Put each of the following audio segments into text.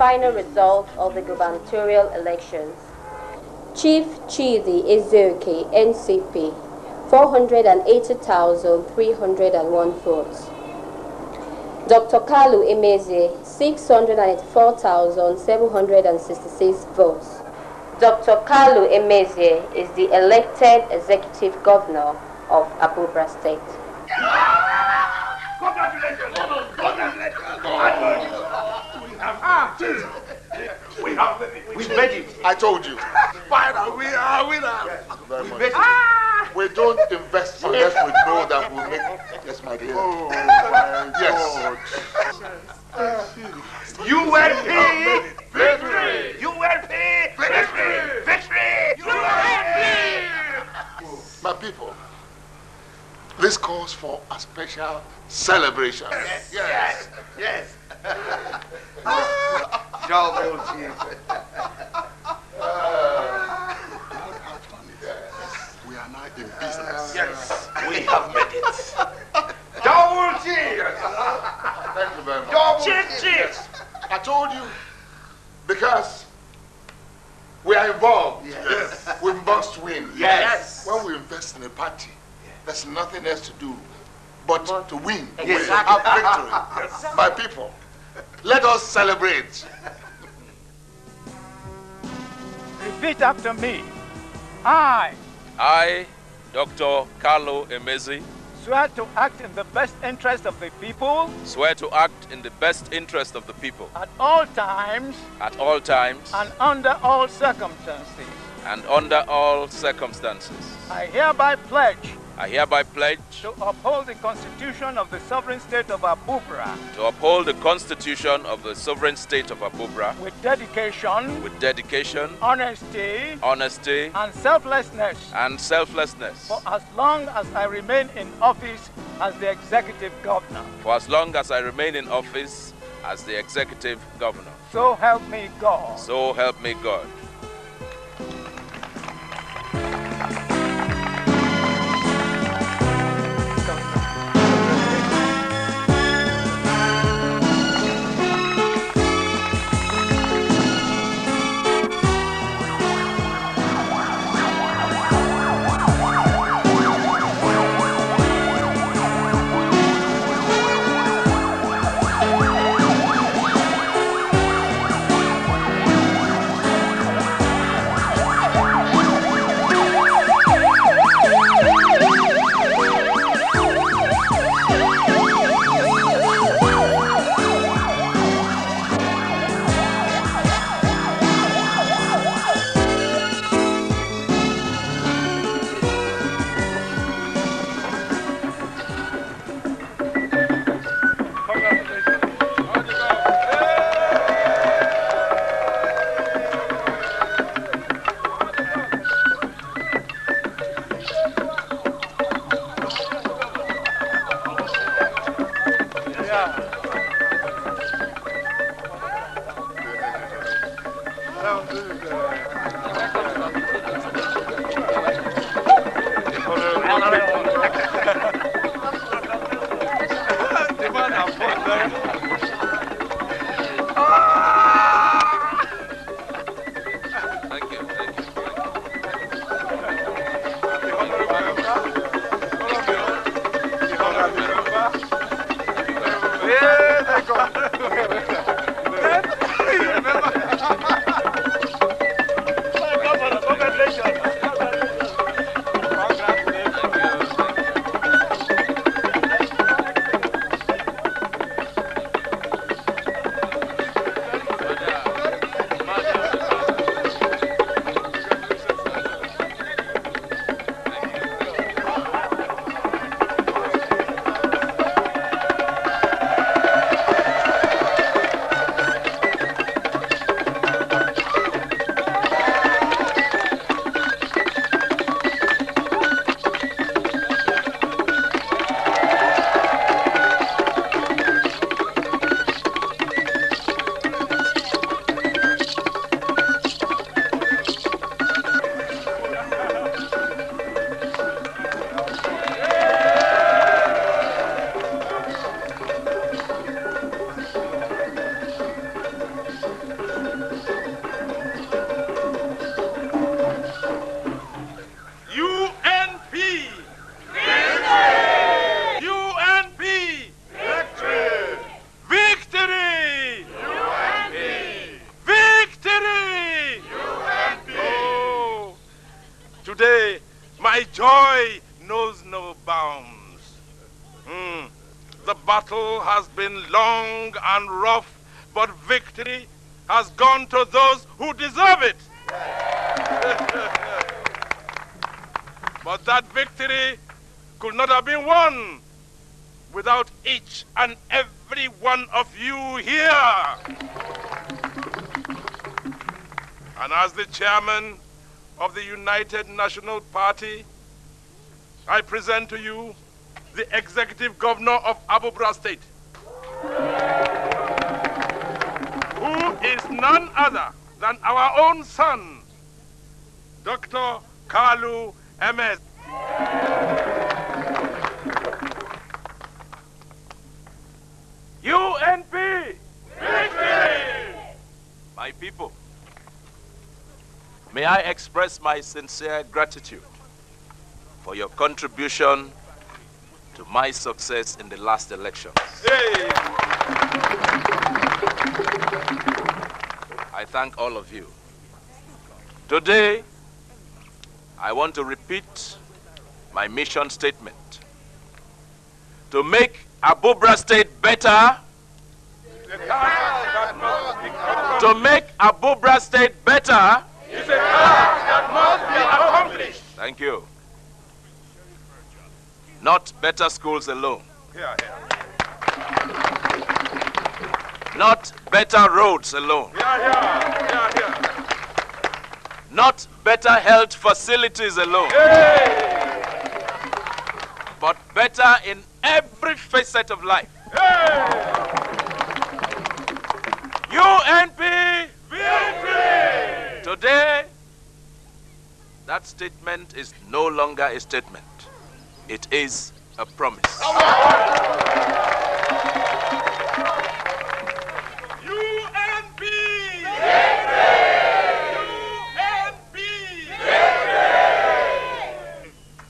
final result of the gubernatorial elections. Chief Chidi Ezeoke, NCP, 480,301 votes. Dr. Kalu Emezi, 684,766 votes. Dr. Kalu Emezi is the elected executive governor of Abubra State. Congratulations! Congratulations! Ah, we have we made it. I told you. Final, we are winners. Very much. Ah! We don't invest unless we know that we'll make Yes, my dear. Oh, my yes. UNP! Victory! UNP! Victory! Victory! UNP! My people, this calls for a special celebration. Yes, yes, yes. Oh, Double chief. We are now in business. Uh, yes, we have made it. Double chief. Thank you very much. Double chief. chief. I told you because we are involved. Yes. We must win. Yes. When we invest in a party, there's nothing else to do but, but to win. Yes. Have victory. Yes. My people, let us celebrate. Repeat after me. I. I, Dr. Kalu Emezi. Swear to act in the best interest of the people. Swear to act in the best interest of the people. At all times. At all times. And under all circumstances. And under all circumstances. I hereby pledge. I hereby pledge to uphold the Constitution of the Sovereign State of Abubra. To uphold the Constitution of the Sovereign State of Abubra. With dedication. With dedication. Honesty. Honesty. And selflessness. And selflessness. For as long as I remain in office as the Executive Governor. For as long as I remain in office as the Executive Governor. So help me God. So help me God. Chairman of the United National Party, I present to you the executive governor of Abubra State, who is none other than our own son, Dr. Kalu express my sincere gratitude for your contribution to my success in the last elections. Hey! I thank all of you. Today, I want to repeat my mission statement to make Abubra State better, to make Abubra State better. It's a task that must be accomplished. Thank you. Not better schools alone, Here, here. not better roads alone, Here, here. Here, here. not better health facilities alone, Hey! but better in every facet of life. UNP Victory! Today, that statement is no longer a statement. It is a promise.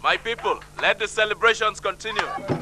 My people, let the celebrations continue.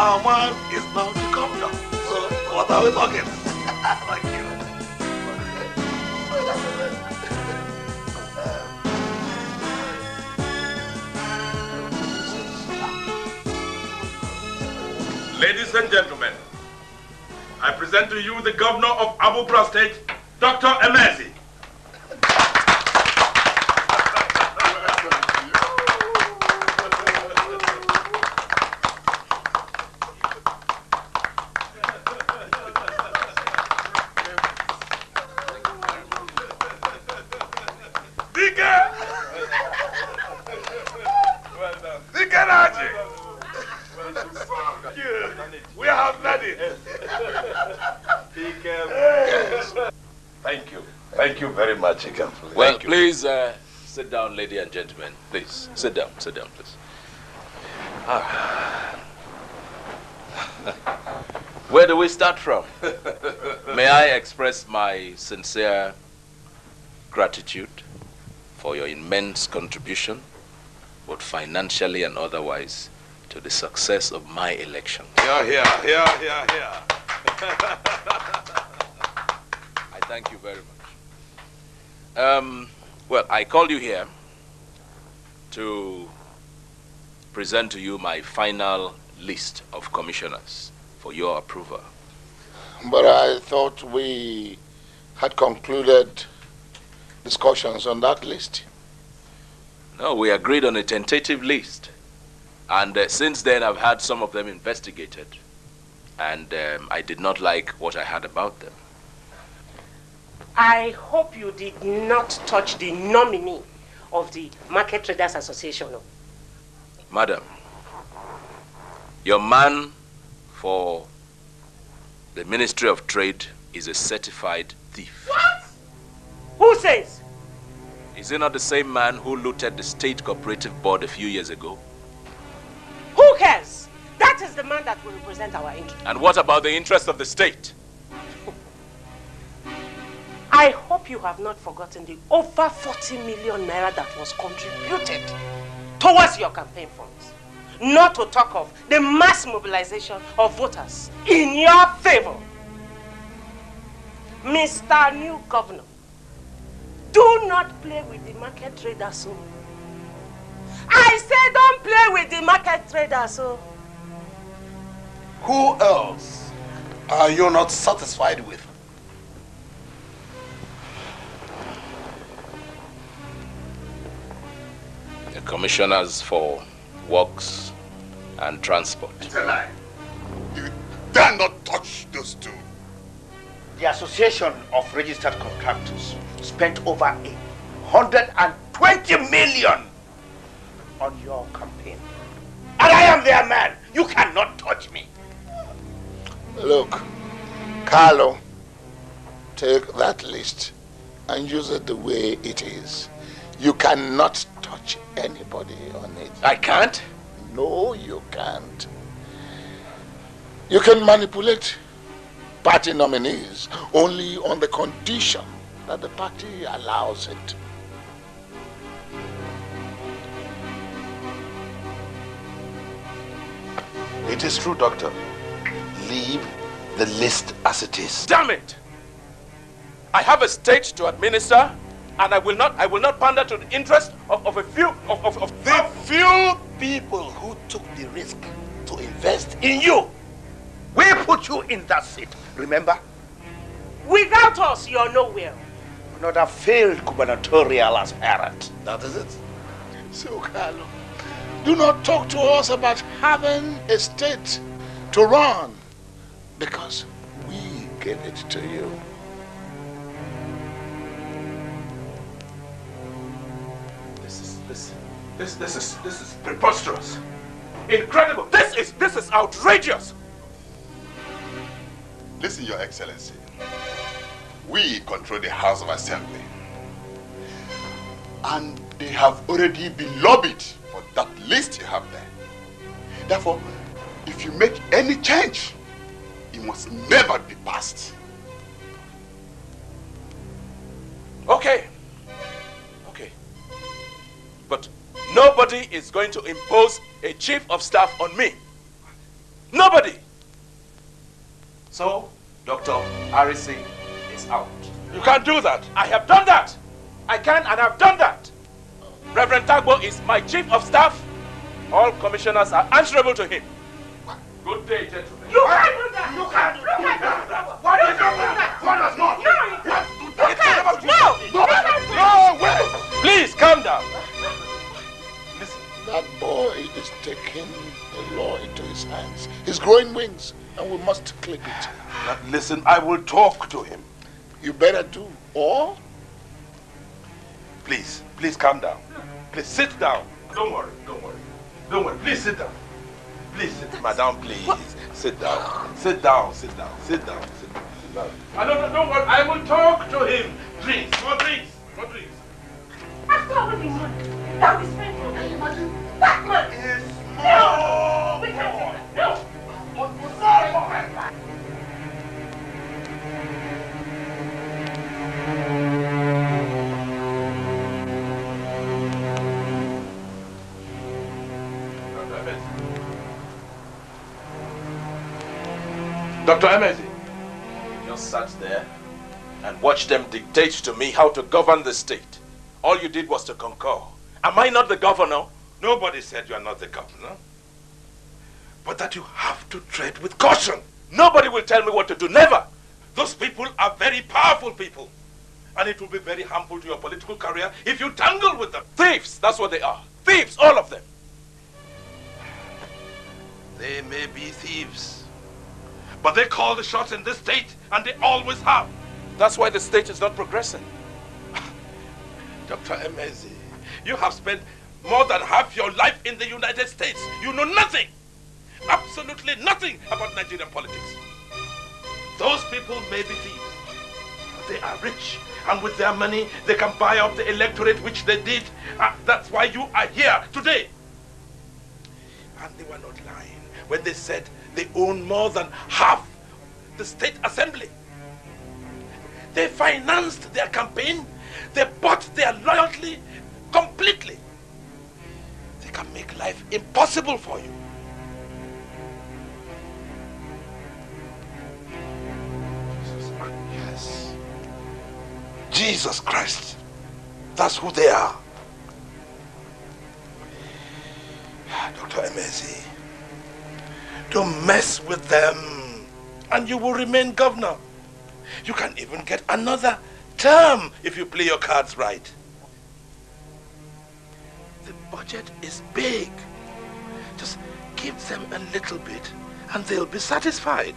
Our man is now the governor. So what are we talking? Thank you. Ladies and gentlemen, I present to you the governor of Abubra State, Dr. Emezi. country. We have made it. Thank you. Thank you very much, Ikem. Well, Thank you. please uh, sit down, lady and gentlemen. Please, sit down, sit down, please. Ah. Where do we start from? May I express my sincere gratitude for your immense contribution, both financially and otherwise, to the success of my election. Here, here, here, here, here. I thank you very much. Um, well, I called you here to present to you my final list of commissioners for your approval. But I thought we had concluded discussions on that list. No, we agreed on a tentative list. And uh, since then, I've had some of them investigated. And um, I did not like what I had about them. I hope you did not touch the nominee of the Market Traders Association. oh. Madam, your man for the Ministry of Trade is a certified thief. What? Who says? Is he not the same man who looted the State Cooperative Board a few years ago? Who cares? That is the man that will represent our interest. And what about the interest of the state? I hope you have not forgotten the over 40 million naira that was contributed towards your campaign funds. Not to talk of the mass mobilization of voters in your favor. Mr. New Governor, do not play with the market traders. So. I say don't play with the market traders. So. Who else are you not satisfied with? Commissioners for works and transport. It's a lie. You dare not touch those two. The Association of Registered Contractors spent over a hundred and twenty million on your campaign. And I am their man. You cannot touch me. Look, Kalu, take that list and use it the way it is. You cannot touch anybody on it. I can't? No, you can't. You can manipulate party nominees only on the condition that the party allows it. It is true, Doctor. Leave the list as it is. Damn it! I have a state to administer, and I will not I will not pander to the interest of, of a few of, of, of The few people who took the risk to invest in you, we put you in that seat. Remember? Without us, you're nowhere. Not Another failed gubernatorial aspirant. That is it. So, Kalu, do not talk to us about having a state to run because we gave it to you. This this is this is preposterous. Incredible. This is this is outrageous. Listen, Your Excellency. We control the House of Assembly. And they have already been lobbied for that list you have there. Therefore, if you make any change, it must never be passed. Okay. Nobody is going to impose a chief of staff on me. Nobody. So, Dr. Harrison is out. You can't do that. I have done that. I can and I've done that. Reverend Tagbo is my chief of staff. All commissioners are answerable to him. Good day, gentlemen. You can't do that. You can't do that. What You do that. What does not? No, you can't. You can't. No. You can't do No, wait. Please calm down. That boy is taking the law into his hands. He's growing wings, and we must clip it. But listen, I will talk to him. You better do. Or Please, please calm down. Please sit down. Don't worry, don't worry. Don't worry. Please sit down. Please sit, madam, please. Sit down. Sit down, sit down, sit down, sit down, sit down. I don't, don't worry. I will talk to him. Drinks, more drinks, more drinks. After all the money that we spent on that man, that man is... No! We can't take that. No! Dr. Emezi, just sat there and watched them dictate to me how to govern the state. All you did was to concur. Am I not the governor? Nobody said you are not the governor. But that you have to tread with caution. Nobody will tell me what to do. Never. Those people are very powerful people. And it will be very harmful to your political career if you tangle with them. Thieves, that's what they are. Thieves, all of them. They may be thieves. But they call the shots in this state, and they always have. That's why the state is not progressing. Dr. Emezi, you have spent more than half your life in the United States. You know nothing, absolutely nothing about Nigerian politics. Those people may be thieves, but they are rich. And with their money, they can buy up the electorate, which they did. Uh, that's why you are here today. And they were not lying when they said they own more than half the state assembly. They financed their campaign. They bought their loyalty completely. They can make life impossible for you. Jesus Yes. Jesus Christ. That's who they are. Dr. Emezi. Don't mess with them and you will remain governor. You can even get another term if you play your cards right. The budget is big. Just give them a little bit and they'll be satisfied.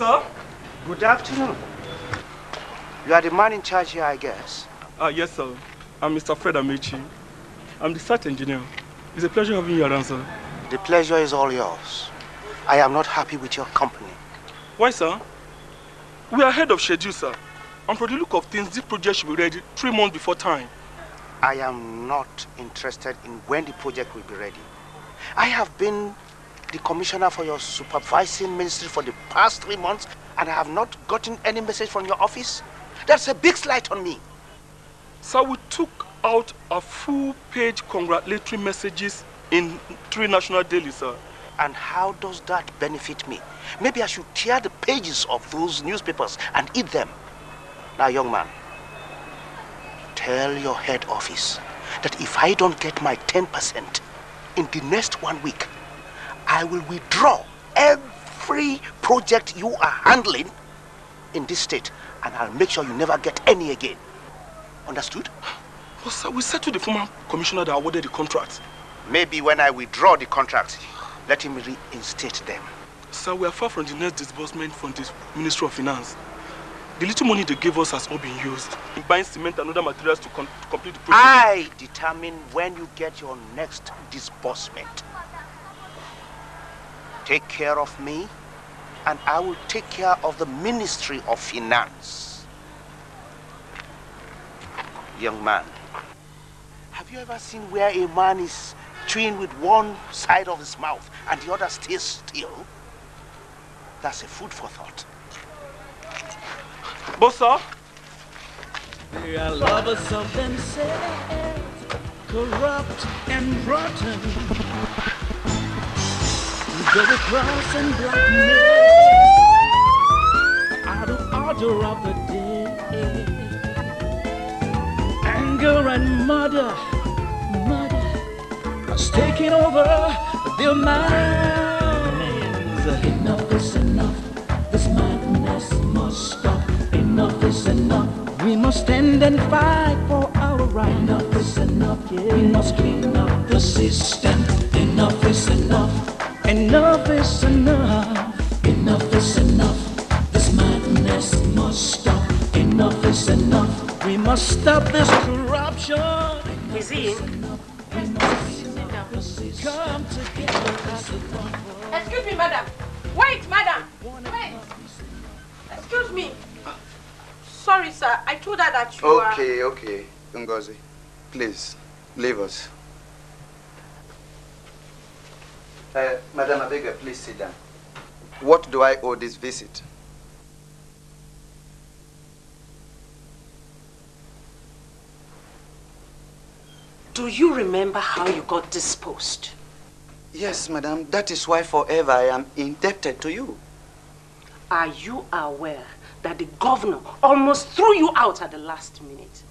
Sir. Good afternoon. You are the man in charge here, I guess. Ah, yes, sir. I'm Mr. Fred Amechi. I'm the site engineer. It's a pleasure having you around, sir. The pleasure is all yours. I am not happy with your company. Why, sir? We are ahead of schedule, sir. And for the look of things, this project should be ready three months before time. I am not interested in when the project will be ready. I have been the commissioner for your supervising ministry for the past three months and I have not gotten any message from your office? That's a big slight on me. Sir, we took out a full page congratulatory messages in three national dailies, sir. And how does that benefit me? Maybe I should tear the pages of those newspapers and eat them. Now, young man, tell your head office that if I don't get my 10% in the next one week, I will withdraw every project you are handling in this state and I'll make sure you never get any again. Understood? Well, sir, we said to the former commissioner that awarded the contract. Maybe when I withdraw the contract, let him reinstate them. Sir, we are far from the next disbursement from the Ministry of Finance. The little money they gave us has all been used in buying cement and other materials to, to complete the project. I determine when you get your next disbursement. Take care of me, and I will take care of the Ministry of Finance. Young man, have you ever seen where a man is chewing with one side of his mouth and the other stays still? That's a food for thought. But sir, They are lovers of themselves, corrupt and rotten. Double cross and blackmail are the order of the day. Anger and murder murder, has taken over their minds. Enough is enough. This madness must stop. Enough is enough. We must stand and fight for our rights. Enough is enough. Yeah. We must clean up the system. Enough is enough. Enough is enough. Enough is enough. This madness must stop. Enough is enough. We must stop this corruption. Is he in? Come together. Excuse me, madam. Wait, madam. Wait. Excuse me. Sorry, sir. I told her that you are... Okay, okay. Ngozi, please, leave us. Uh, Madam Abega, please sit down. What do I owe this visit? Do you remember how you got disposed? Yes, madam. That is why forever I am indebted to you. Are you aware that the governor almost threw you out at the last minute?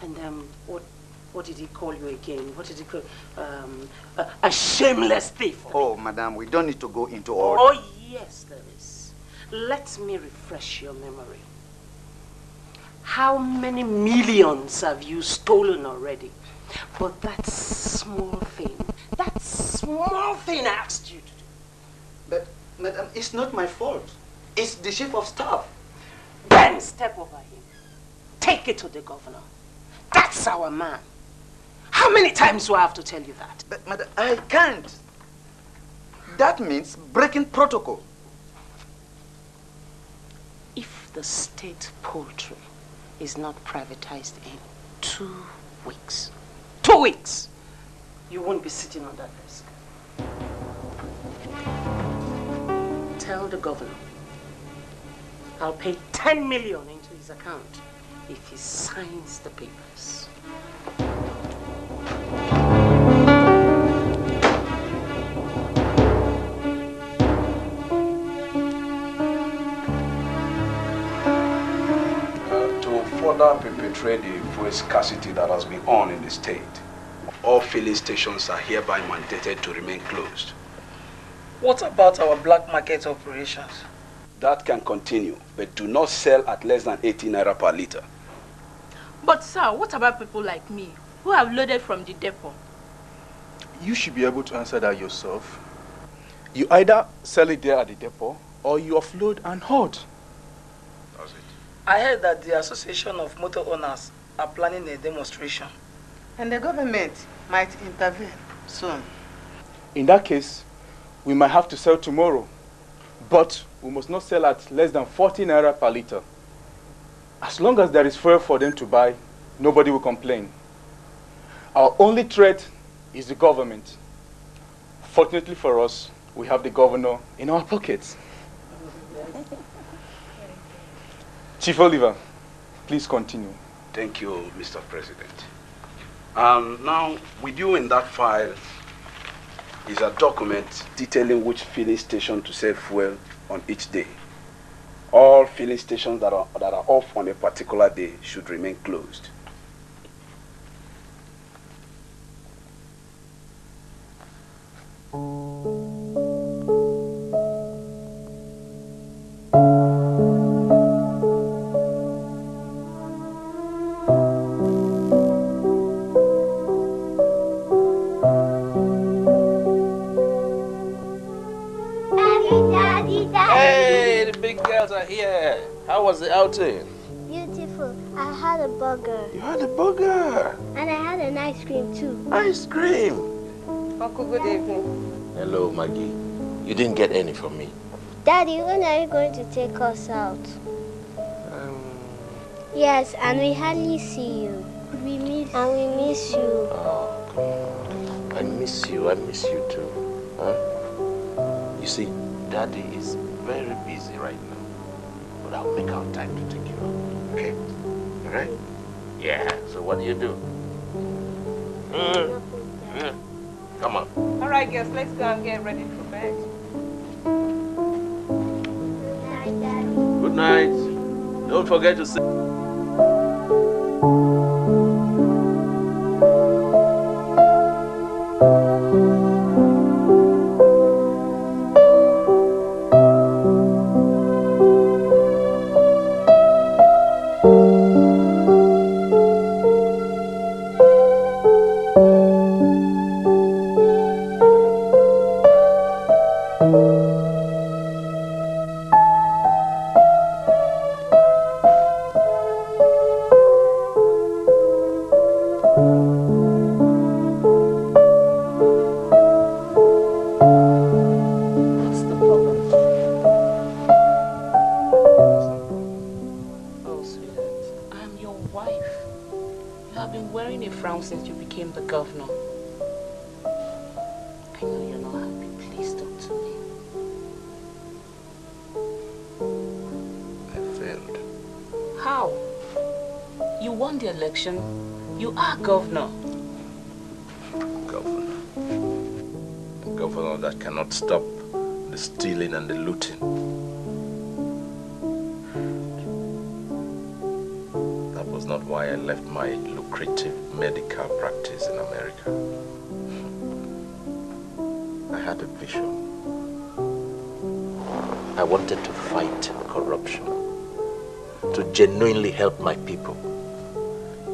And um, what, did he call you again? What did he call um, a, a shameless thief? Oh, madam, we don't need to go into all. Oh, yes, there is. Let me refresh your memory. How many millions have you stolen already? But that small thing, that small thing I asked you to do. But, madam, it's not my fault. It's the chief of staff. Then step over him. Take it to the governor. That's our man. How many times do I have to tell you that? But, madam, I can't. That means breaking protocol. If the state poultry is not privatized in two weeks, two weeks, you won't be sitting on that desk. Tell the governor I'll pay 10 million into his account if he signs the papers. To further perpetrate the fuel scarcity that has been on in the state, all filling stations are hereby mandated to remain closed. What about our black market operations? That can continue, but do not sell at less than 18 naira per liter. But sir, what about people like me who have loaded from the depot? You should be able to answer that yourself. You either sell it there at the depot or you offload and hoard. That's it. I heard that the Association of Motor Owners are planning a demonstration. And the government might intervene soon. In that case, we might have to sell tomorrow. But we must not sell at less than 40 naira per liter. As long as there is fuel for them to buy, nobody will complain. Our only threat is the government. Fortunately for us, we have the governor in our pockets. Chief Oliver, please continue. Thank you, Mr. President. Um, now, with you in that file is a document detailing which filling station to sell fuel on each day. All filling stations that are, that are off on a particular day should remain closed. Hey, the big girls are here. How was the outing? Beautiful. I had a burger. You had a burger. And I had an ice cream too. Ice cream. Uncle, good evening. Hello, Maggie. You didn't get any from me. Daddy, when are you going to take us out? Um... Yes, and we hardly see you. We miss And we miss you. Oh. I miss you. I miss you too. Huh? You see, Daddy is very busy right now. But I'll make out time to take you out. Okay? All right? Yeah. So what do you do? Mm. Mm. Come on. All right, girls, let's go and get ready for bed. Good night. Don't forget to say. Genuinely help my people.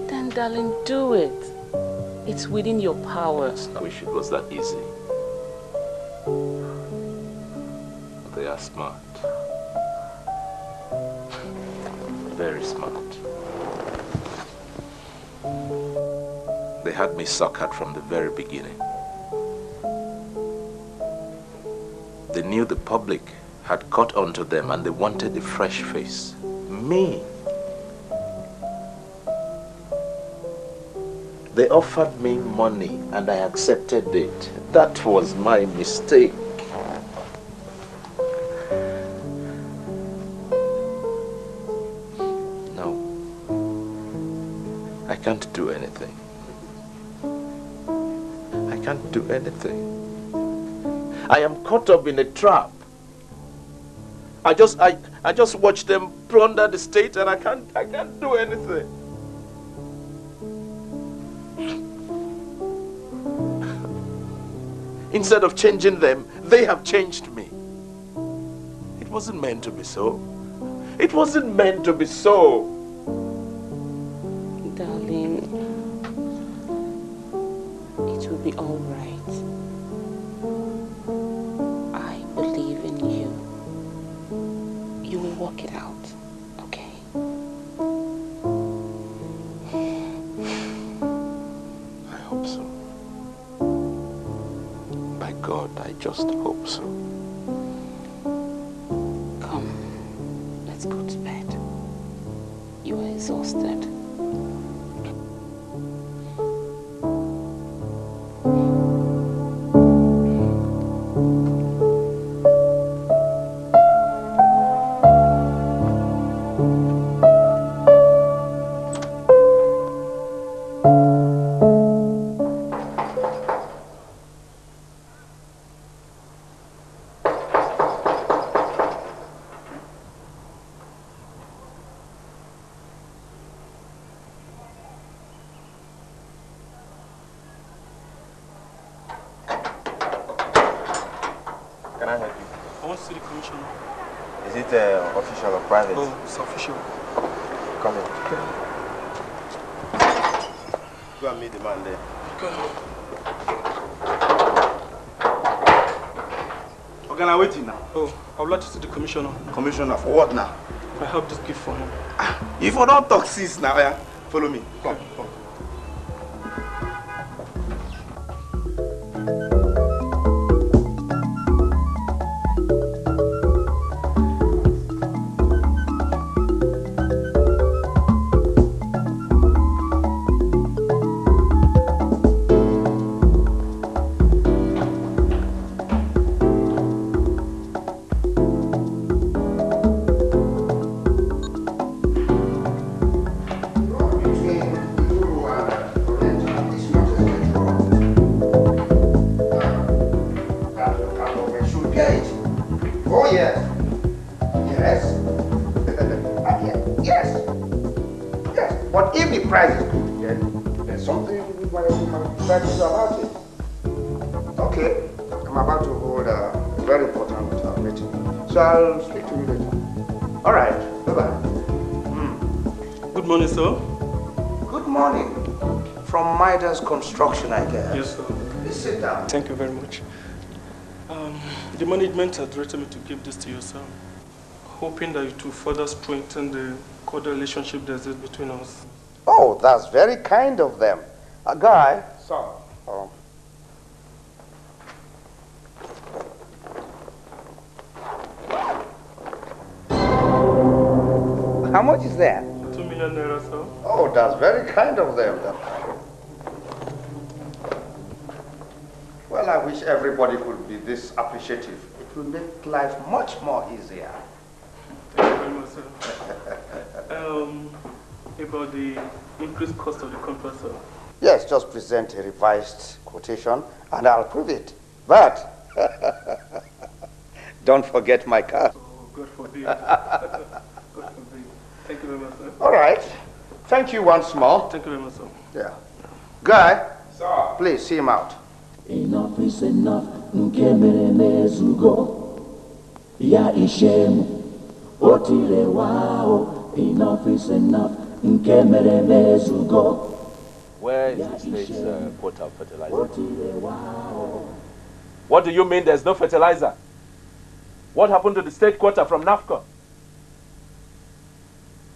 Then, darling, do it. It's within your powers. I wish it was that easy. They are smart. Very smart. They had me suckered from the very beginning. They knew the public had caught on to them and they wanted a fresh face. Me. They offered me money and I accepted it. That was my mistake. No. I can't do anything. I can't do anything. I am caught up in a trap. I just I, I just watch them plunder the state and I can't I can't do anything. Instead of changing them, they have changed me. It wasn't meant to be so. It wasn't meant to be so. Private? Oh, it's official. Come in. Go and meet the man there. Okay, now waiting now. Oh, I would like to see the commissioner. Commissioner, for what now? I have this gift for him. If you don't talk sis now, yeah, follow me. Come, come. Yes. Yeah, yes. Yes. But if the price is good, then there's something we might we might try to do about it. Okay. I'm about to hold a very important uh, meeting. So I'll speak to you later. All right. Bye-bye. Good morning, sir. Good morning. From Midas Construction, I guess. Yes, sir. Please sit down. Thank you very much. Um, the management had directed me to give this to you, sir, hoping that it will further strengthen the cordial relationship that exists between us. Oh, that's very kind of them. A guy. Sir. Oh. How much is that? Two million naira, sir. Oh, that's very kind of them. Well, I wish everybody could be this appreciative. It will make life much more easier. Um, about the increased cost of the compressor. Yes, just present a revised quotation and I'll prove it. But don't forget my car. Oh, God forbid. God forbid. Thank you very much, sir. All right. Thank you once more. Thank you very much, sir. Yeah. Guy, sir. please see him out. Enough is enough. Nke mere na-ezugo. Ya ishemu. O tire wao. Enough is enough. Nke mere na-ezugo. Where is the state's uh, quota of fertilizer? What do you mean there's no fertilizer? What happened to the state quota from NAFCO?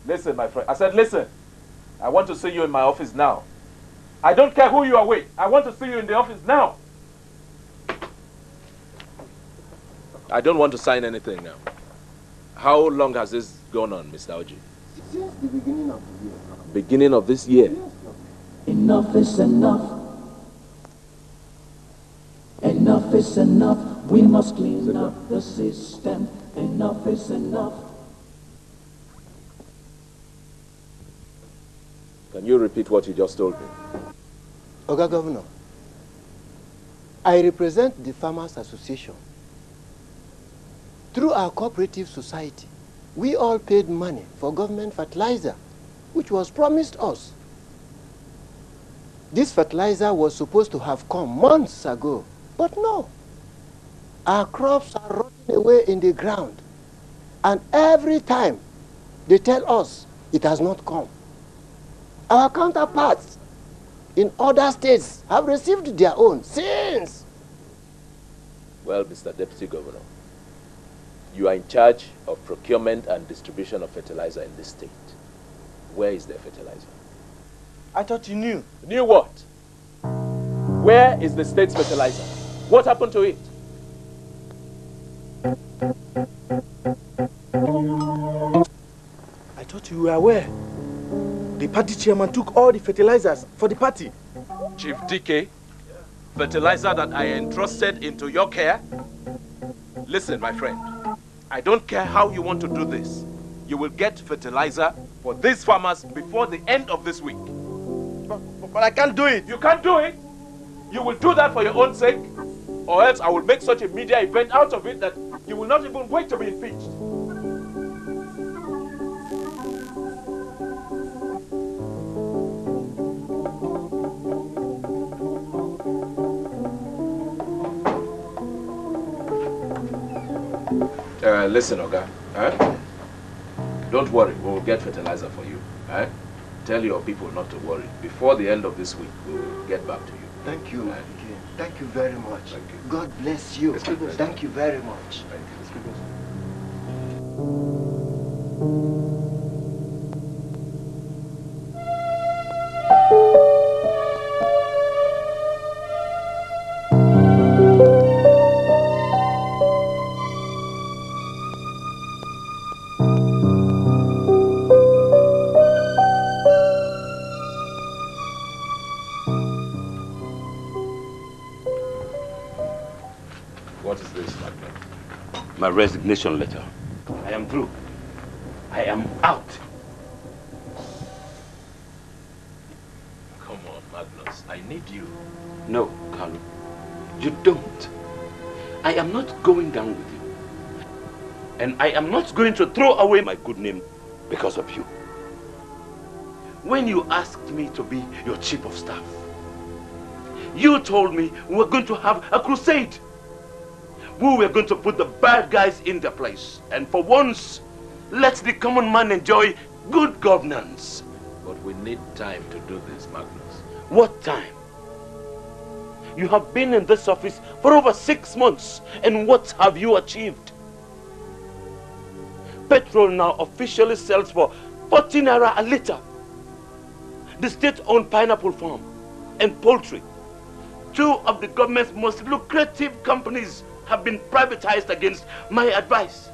Listen, my friend. I said, listen. I want to see you in my office now. I don't care who you are with. I want to see you in the office now. I don't want to sign anything now. How long has this gone on, Mr. Oji? Since the beginning of the year. Beginning of this year. Enough is enough. Enough is enough. We must clean up the system. Enough is enough. Can you repeat what you just told me? Oga Governor, I represent the Farmers Association. Through our cooperative society, we all paid money for government fertilizer, which was promised us. This fertilizer was supposed to have come months ago, but no. Our crops are rotting away in the ground, and every time they tell us it has not come. Our counterparts in other states have received their own since. Well, Mr. Deputy Governor, you are in charge of procurement and distribution of fertilizer in this state. Where is the fertilizer? I thought you knew. Knew what? Where is the state's fertilizer? What happened to it? I thought you were aware. The party chairman took all the fertilizers for the party. Chief DK, fertilizer that I entrusted into your care? Listen, my friend, I don't care how you want to do this. You will get fertilizer for these farmers before the end of this week. But, but I can't do it. You can't do it? You will do that for your own sake? Or else I will make such a media event out of it that you will not even wait to be impeached. Listen, Oga. Eh? Don't worry, we will get fertilizer for you. Eh? Tell your people not to worry. Before the end of this week, we will get back to you. Thank you again. Thank you very much. Thank you. God bless you. Thank you very much. Thank you. Resignation letter. I am through. I am out. Come on, Magnus. I need you. No, Carlo. You don't. I am not going down with you. And I am not going to throw away my good name because of you. When you asked me to be your chief of staff, you told me we were going to have a crusade. We were going to put the bad guys in their place. And for once, let the common man enjoy good governance. But we need time to do this, Magnus. What time? You have been in this office for over six months, and what have you achieved? Petrol now officially sells for 14 naira a litre. The state-owned pineapple farm and poultry, two of the government's most lucrative companies have been privatized against my advice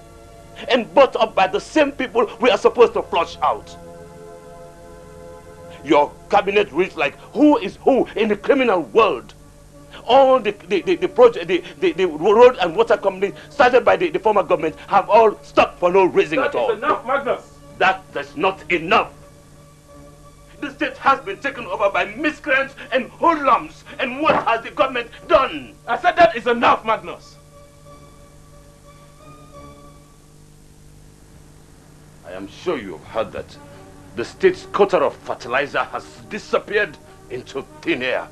and bought up by the same people we are supposed to flush out. your cabinet reads like who is who in the criminal world. All the the, the, the project the, the, the road and water companies started by the, the former government have all stopped for no reason That at all. is enough, Magnus. That is not enough. The state has been taken over by miscreants and hoodlums. And what has the government done? I said that is enough, Magnus. I am sure you have heard that the state's quota of fertilizer has disappeared into thin air.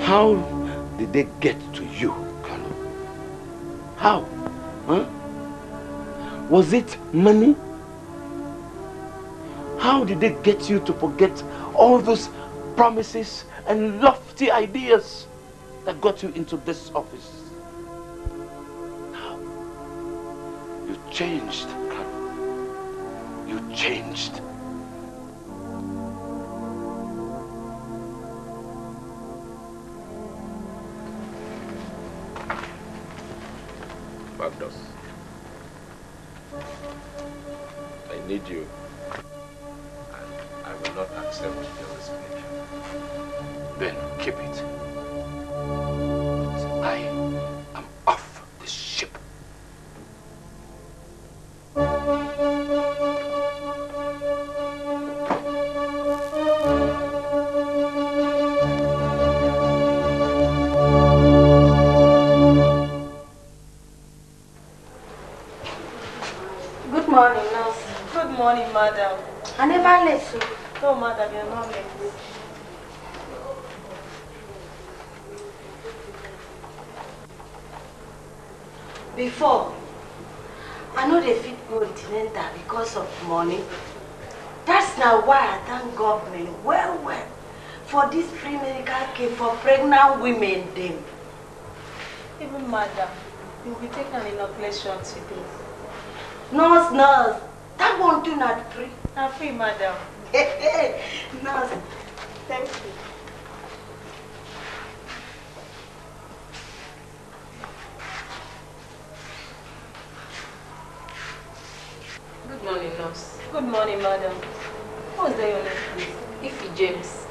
How did they get to you, Carlo? How? Huh? Was it money? How did they get you to forget all those promises and lofty ideas that got you into this office? You changed. You changed. I need you. And I will not accept your resignation. Then keep it. Pregnant women them. Even madam, you'll be taking an inoculation today. Nurse, nurse, that one too not free. Not free, madam. nurse, thank you. Good morning, nurse. Good morning, madam. What's the your name, please? Ify James. James.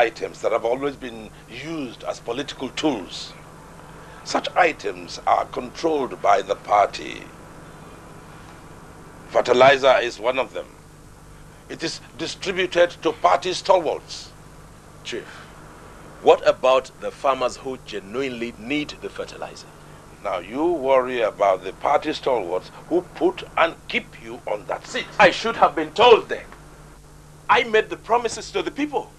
Items that have always been used as political tools. Such items are controlled by the party. Fertilizer is one of them. It is distributed to party stalwarts. Chief, what about the farmers who genuinely need the fertilizer? Now you worry about the party stalwarts who put and keep you on that seat. I should have been told then. I made the promises to the people.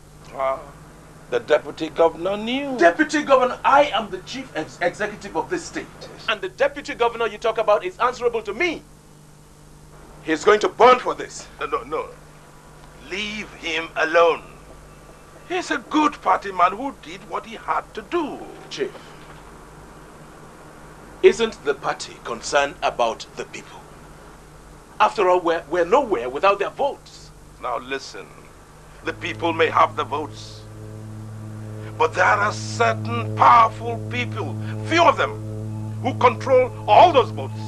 The deputy governor knew. Deputy governor, I am the chief ex- executive of this state. And the deputy governor you talk about is answerable to me. He's going to burn for this. No, no, no. Leave him alone. He's a good party man who did what he had to do. Chief, isn't the party concerned about the people? After all, we're, we're nowhere without their votes. Now listen, the people may have the votes, but there are certain powerful people, few of them, who control all those votes.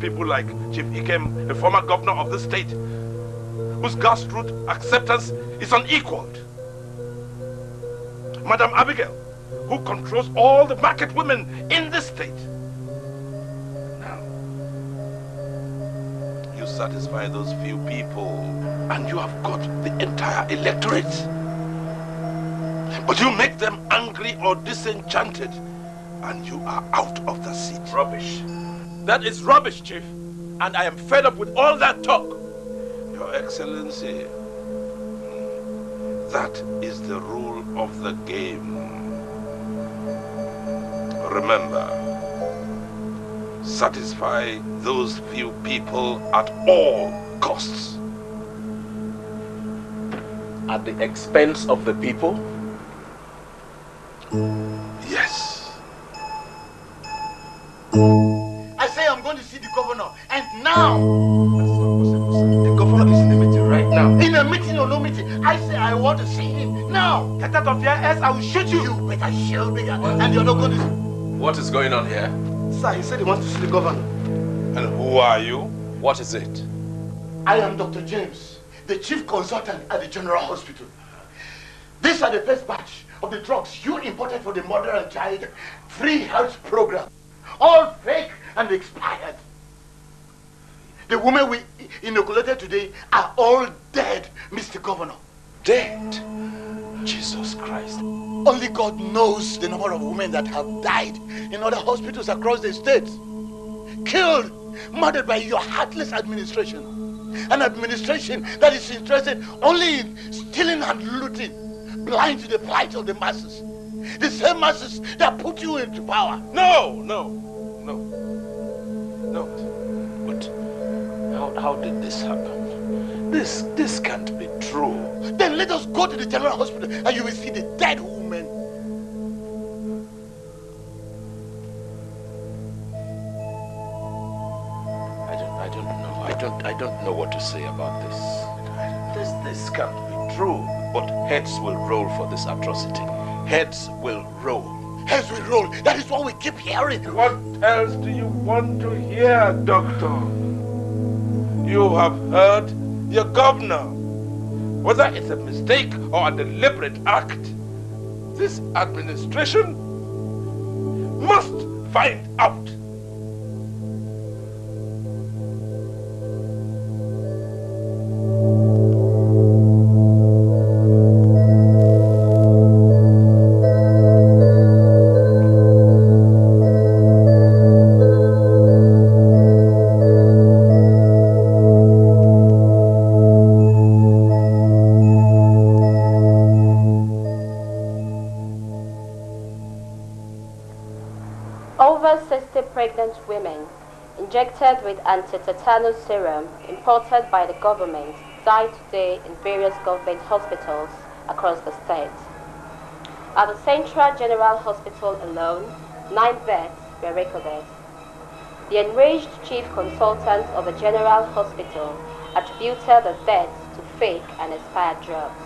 People like Chief Ikem, a former governor of the state, whose grassroots acceptance is unequaled. Madam Abigail, who controls all the market women in the state. Now, you satisfy those few people, and you have got the entire electorate. But you make them angry or disenchanted, and you are out of the seat. Rubbish. That is rubbish, Chief. And I am fed up with all that talk. Your Excellency, hmm, that is the rule of the game. Remember, satisfy those few people at all costs. At the expense of the people? Yes. I say I'm going to see the governor, and now the governor is in a meeting right now. In a meeting or no meeting, I say I want to see him now. Get out of here, else I will shoot you. You better shield me, and you're not going to. What is going on here? Sir, he said he wants to see the governor. And who are you? What is it? I am Dr. James, the chief consultant at the General Hospital. These are the first batch of the drugs you imported for the mother and child free health program. All fake and expired. The women we inoculated today are all dead, Mr. Governor. Dead? Jesus Christ. Only God knows the number of women that have died in other hospitals across the state. Killed, murdered by your heartless administration. An administration that is interested only in stealing and looting, blind to the plight of the masses. The same masses that put you into power. No, no, no, no. But how, how did this happen? This, this can't be true. Then let us go to the general hospital and you will see the dead woman. Don't, I don't know what to say about this. This, this can't be true. But heads will roll for this atrocity. Heads will roll. Heads will roll. That is what we keep hearing. What else do you want to hear, Doctor? You have heard your governor. Whether it's a mistake or a deliberate act, this administration must find out. With anti-tetanus serum imported by the government died today in various government hospitals across the state. At the Central General Hospital alone, nine deaths were recorded. The enraged chief consultant of the General Hospital attributed the deaths to fake and expired drugs.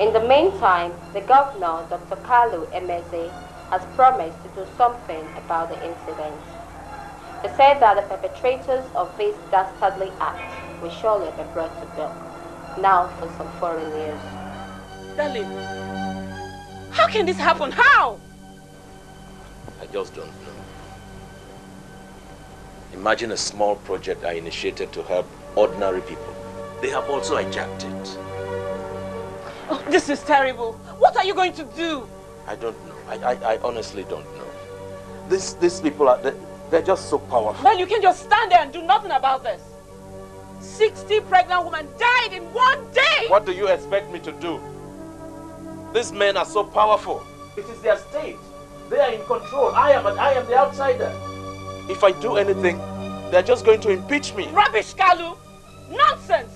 In the meantime, the governor, Dr. Kalu Emezi, has promised to do something about the incident. He said that the perpetrators of this dastardly act will surely be brought to book. Now for some foreign news. Darling, how can this happen? How? I just don't know. Imagine a small project I initiated to help ordinary people. They have also hijacked it. Oh, this is terrible. What are you going to do? I don't know. I, I, I honestly don't know. This, these people are, they, they're just so powerful. Well, you can just stand there and do nothing about this. 60 pregnant women died in one day! What do you expect me to do? These men are so powerful. It is their state. They are in control. I am, I am the outsider. If I do anything, They're just going to impeach me. Rubbish, Kalu! Nonsense!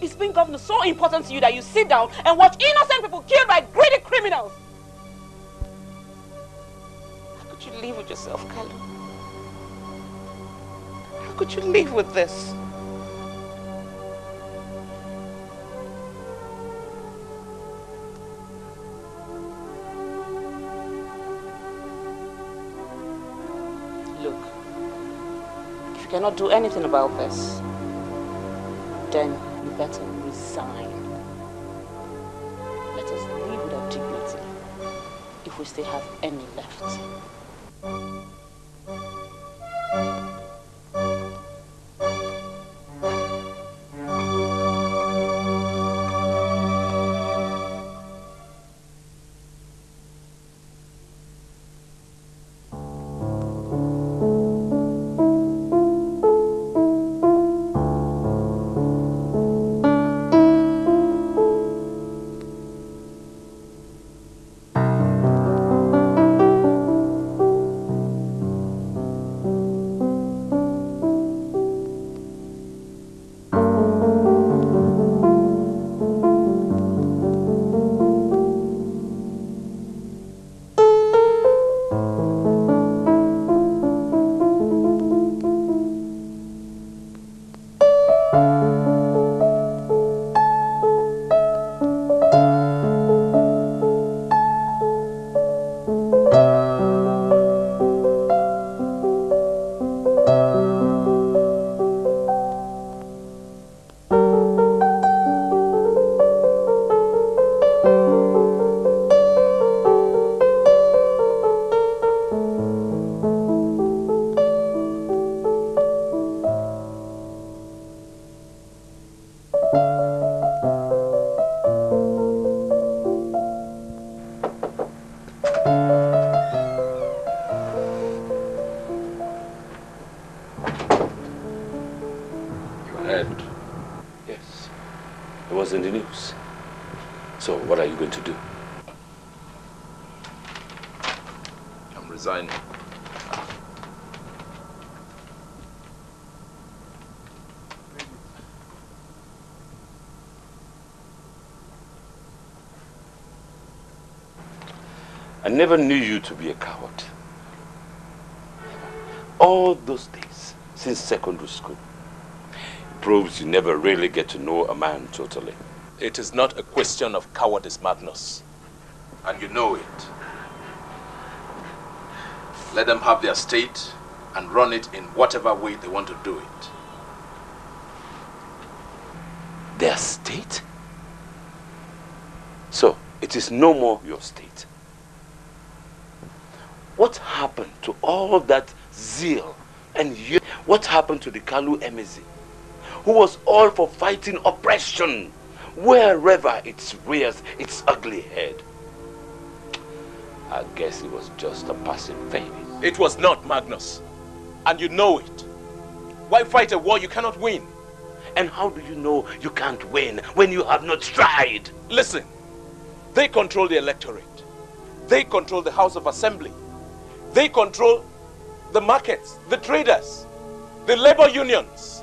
Is being governor so important to you that you sit down and watch innocent people killed by greedy criminals? How could you live with yourself, Kalu? How could you leave with this? Look, if you cannot do anything about this, then you better resign. Let us live with our dignity if we still have any left. Never knew you to be a coward. All those days, since secondary school, proves you never really get to know a man totally. It is not a question of cowardice, Magnus. And you know it. Let them have their state and run it in whatever way they want to do it. Their state? So, it is no more your state. What happened to all that zeal and ye- what happened to the Kalu Emezi, who was all for fighting oppression wherever it rears its ugly head? I guess it was just a passing phase. It was not, Magnus. And you know it. Why fight a war you cannot win? And how do you know you can't win when you have not tried? Listen, they control the electorate. They control the House of Assembly. They control the markets, the traders, the labor unions.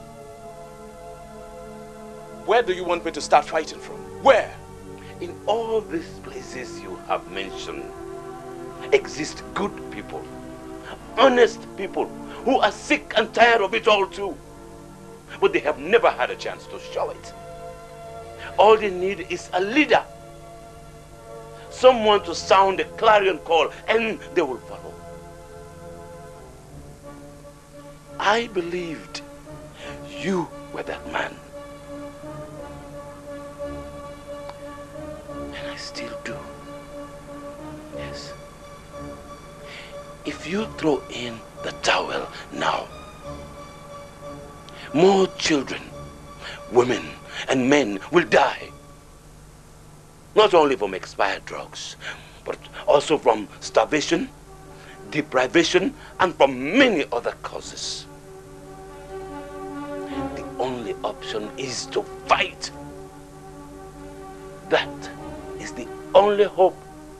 Where do you want me to start fighting from? Where? In all these places you have mentioned, exist good people, honest people who are sick and tired of it all too. But they have never had a chance to show it. All they need is a leader. Someone to sound a clarion call and they will follow. I believed you were that man. And I still do. Yes. If you throw in the towel now, more children, women, and men will die. Not only from expired drugs, but also from starvation, deprivation, and from many other causes. Only option is to fight. That is the only hope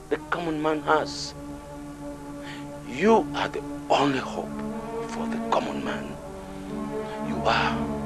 the common man has. You are the only hope for the common man. You Enough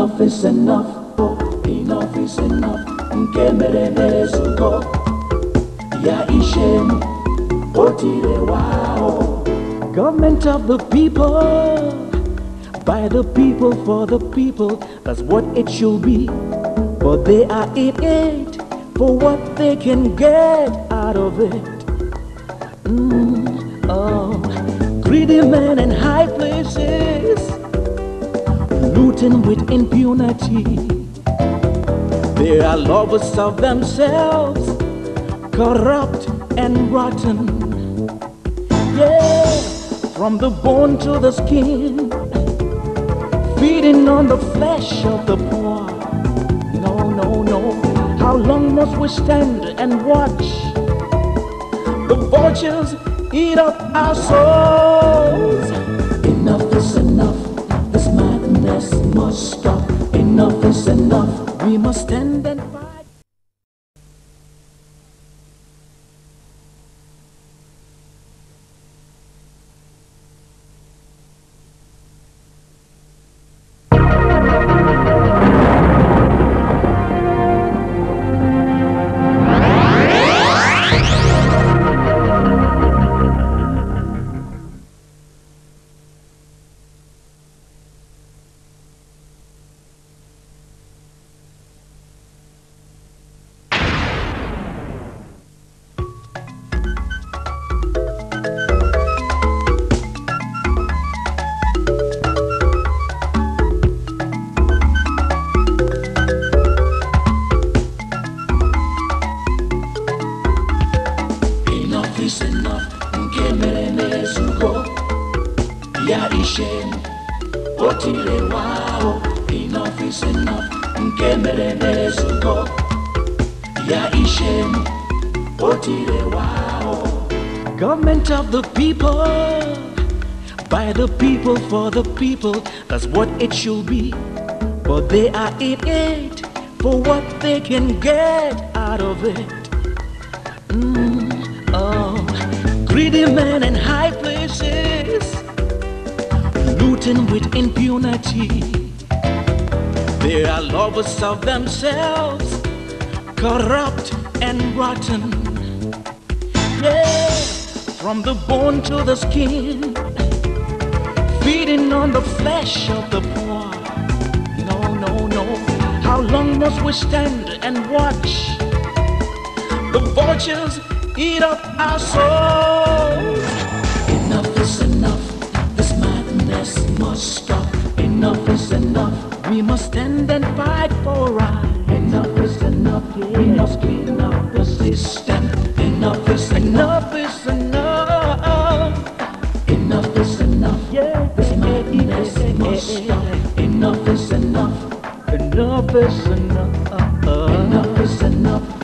Enough is enough. Enough is enough. Nke mere na-ezugo. Ya ishe. Government of the people. By the people, for the people. That's what it should be. But they are in it for what they can get out of it. Mm, oh, greedy men in high places, looting with impunity. They are lovers of themselves, corrupt and rotten. Yeah, from the bone to the skin, feeding on the flesh of the poor. No, no, no. How long must we stand and watch? The vultures eat up our souls. Enough is enough. Madness must stop. Enough is enough. We must end and Ya ishe m. O. Enough is enough. Nke mere na-ezugo. Ya. O tire wa o. Government of the people. By the people, for the people. That's what it should be. But they are in it for what they can get out of it. Mm, oh, greedy men in high places, with impunity. They are lovers of themselves, corrupt and rotten. Yeah, from the bone to the skin, feeding on the flesh of the poor. No, no, no. How long must we stand and watch? The vultures eat up our souls. Enough is enough. We must stand and fight for right. Enough is enough. We must clean up the system. Enough is enough. Is enough. Enough is enough. Yeah, this madness must stop. Enough is enough. Enough is enough. Enough is enough.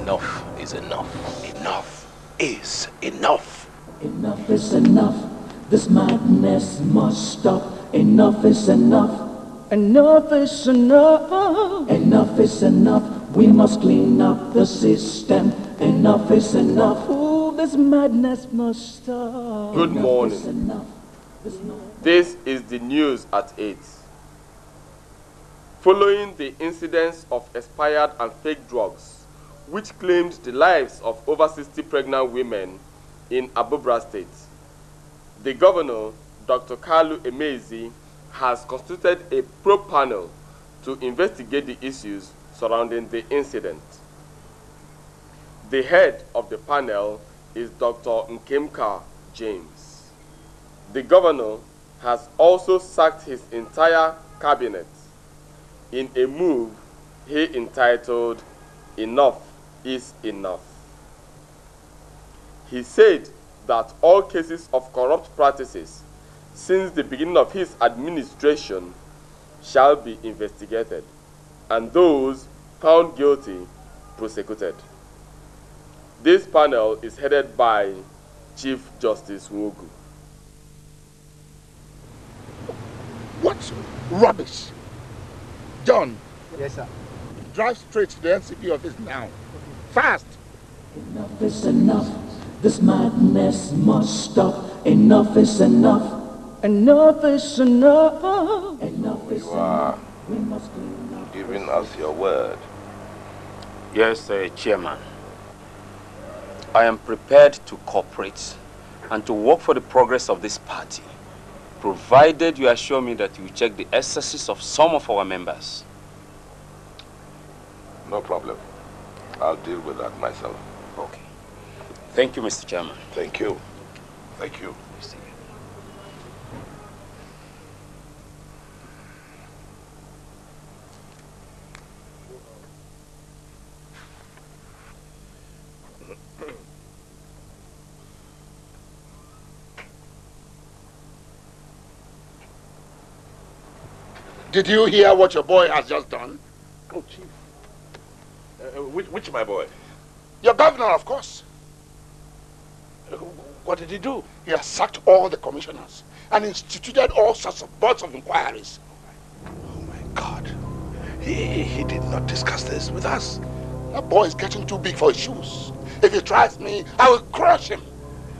Enough is enough. Enough is enough. Enough is enough. This madness must stop. Enough is enough. Enough is enough. Enough is enough. We must clean up the system. Enough is enough. Ooh, this madness must stop. Good Enough morning. is enough. This is the news at 8. Following the incidents of expired and fake drugs, which claimed the lives of over 60 pregnant women in Abubra State, the governor, Dr. Kalu Emezi, has constituted a probe panel to investigate the issues surrounding the incident. The head of the panel is Dr. Nkemka James. The governor has also sacked his entire cabinet in a move he entitled Enough is Enough. He said that all cases of corrupt practices since the beginning of his administration shall be investigated, and those found guilty prosecuted. This panel is headed by Chief Justice Wogu. What rubbish! John. Yes, sir. Drive straight to the NCP office now. Fast! Enough is enough. This madness must stop. Enough is enough. Enough is enough. Enough is You are giving us your word. Yes, uh, Chairman. I am prepared to cooperate and to work for the progress of this party, provided you assure me that you check the excesses of some of our members. No problem. I'll deal with that myself. Okay. Thank you, Mr. Chairman. Thank you. Thank you. Did you hear what your boy has just done? Oh, Chief. Uh, which, which my boy? Your governor, of course. What did he do? He has sacked all the commissioners and instituted all sorts of boards of inquiries. Oh my God. He, he did not discuss this with us. That boy is getting too big for his shoes. If he tries me, I will crush him.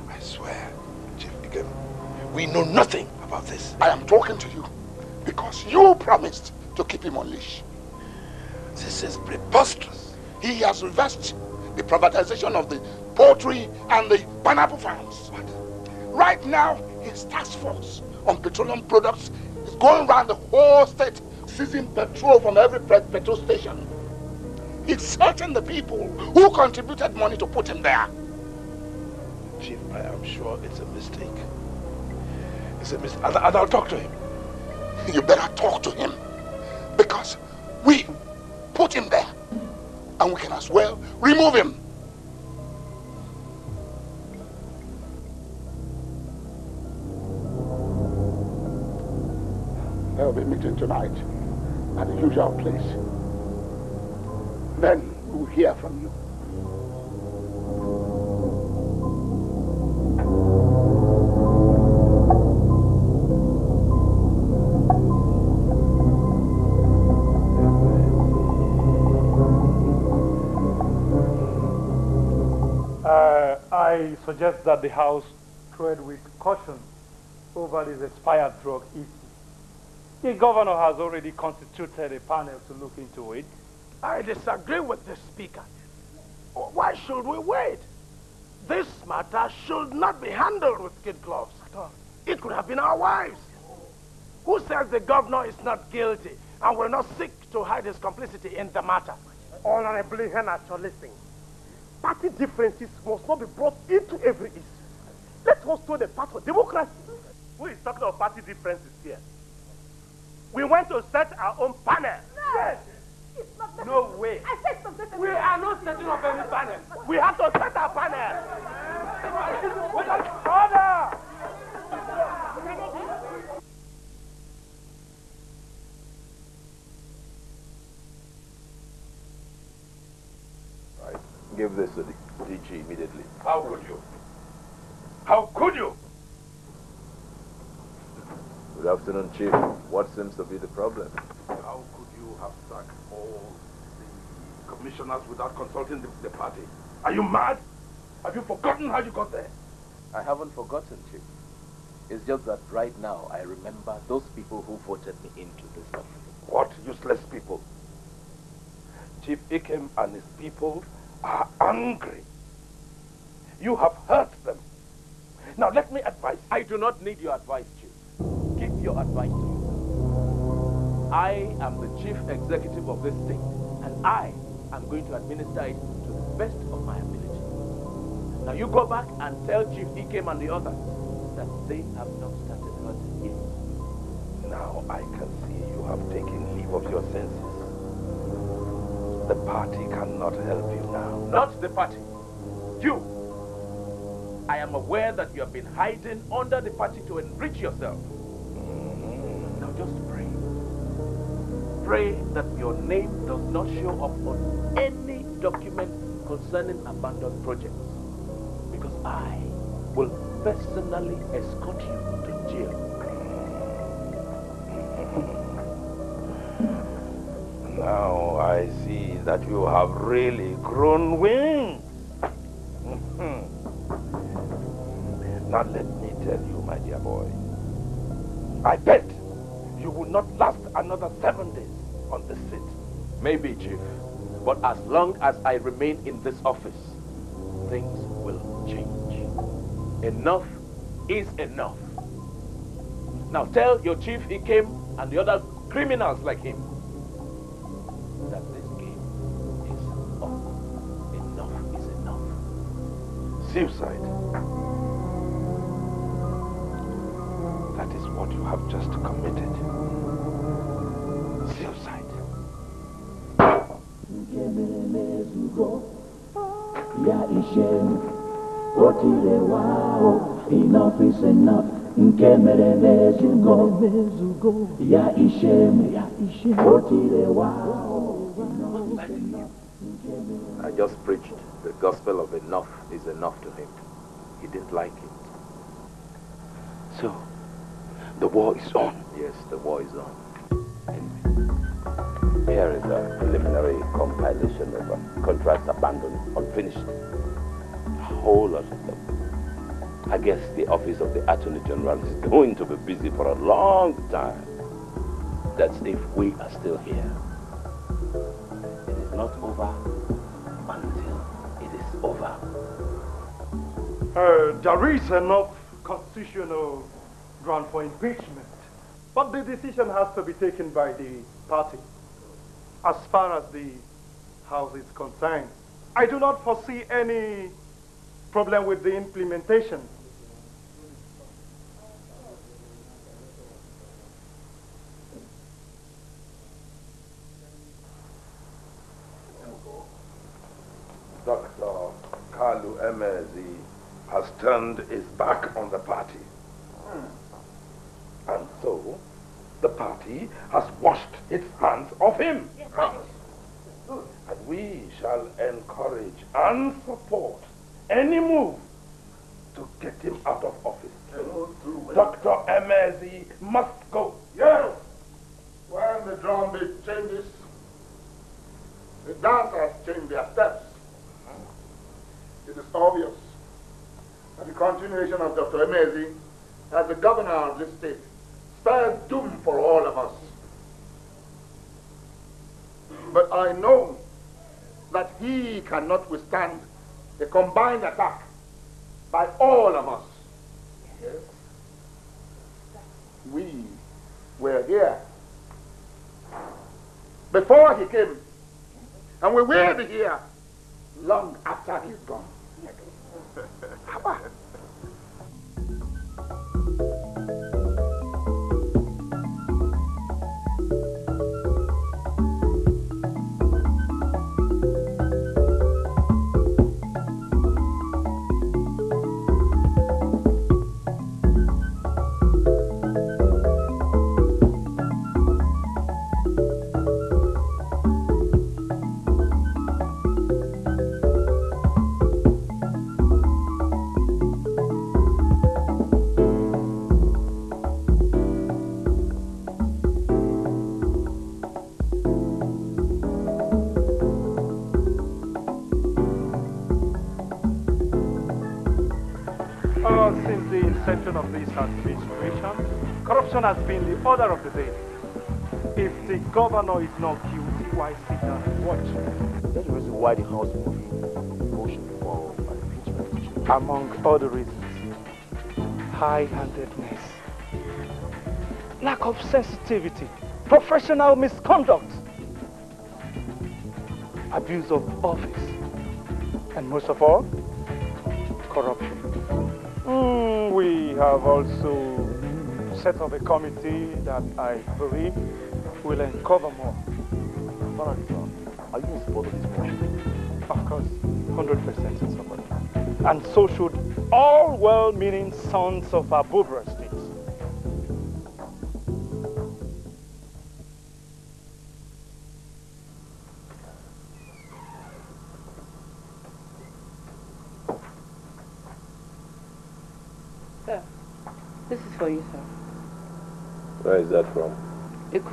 I swear, Chief Ikem, we know nothing about this. I am talking to you because you promised to keep him on leash. This is preposterous. He has reversed the privatization of the poultry and the pineapple farms. What? Right now, his task force on petroleum products is going around the whole state seizing petrol from every petrol station. It's searching the people who contributed money to put him there. Chief, I am sure it's a mistake. It's a mistake. And, and I'll talk to him. You better talk to him. Because we put him there. And we can as well remove him. Be meeting tonight at the usual place. Then we will hear from you. Uh, I suggest that the House tread with caution over this expired drug. The governor has already constituted a panel to look into it. I disagree with the speaker. Why should we wait? This matter should not be handled with kid gloves. It could have been our wives. Who says the governor is not guilty and will not seek to hide his complicity in the matter? Honorably Henacho, listen. Party differences must not be brought into every issue. Let us do the path of democracy. Who is talking of party differences here? We went to set our own panel. Yes. No way. I said something. We are not setting up any panel. We have to set our panel. Order! Right. Give this to the DG immediately. How could you? How could you? Good afternoon, Chief. What seems to be the problem? How could you have sacked all the commissioners without consulting the, the party? Are you mad? Have you forgotten how you got there? I haven't forgotten, Chief. It's just that right now I remember those people who voted me into this office. What useless people? Chief Ikem and his people are angry. You have hurt them. Now let me advise. I do not need your advice, Chief. Your advice to yourself. I am the chief executive of this state, and I am going to administer it to the best of my ability. Now you go back and tell Chief Ikem and the others that they have not started hurting him. Now I can see you have taken leave of your senses. The party cannot help you now. Not the party. You. I am aware that you have been hiding under the party to enrich yourself. Pray that your name does not show up on any document concerning abandoned projects. Because I will personally escort you to jail. Now I see that you have really grown wings. Maybe, Chief. But as long as I remain in this office, things will change. Enough is enough. Now tell your chief Ikem and the other criminals like him that this game is up. Enough is enough. Suicide. Enough is enough nke mere mezugo ya ishem otire wao I just preached the gospel of enough is enough to him. He didn't like it. So, the war is on. Yes, the war is on. Here is a preliminary compilation of uh, contracts abandoned, unfinished. A whole lot of them. I guess the office of the Attorney General is going to be busy for a long time. That's if we are still here. It is not over until it is over. Uh, there is enough constitutional ground for impeachment, but the decision has to be taken by the party. As far as the House is concerned, I do not foresee any problem with the implementation. Dr. Kalu Emezi has turned his back on the party. And so, the party has washed its hands of him. And we shall encourage and support any move to get him out of office. Dr. Emezi must go. Yes. When the drumbeat changes, the dancers change their steps. It is obvious that the continuation of Dr. Emezi as the governor of this state spells doom for all of us. But I know that he cannot withstand a combined attack by all of us. Has been the order of the day. If the governor is not guilty, why sit down and watch? That's the reason why the House moving motion for impeachment. Among other reasons, high-handedness, lack of sensitivity, professional misconduct, abuse of office, and most of all, corruption. Mm, we have also set up a committee that I believe will uncover more. Are you in support of this motion? Of course, 100% in support. And so should all well-meaning sons of State.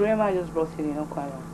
I just brought in in Okwara.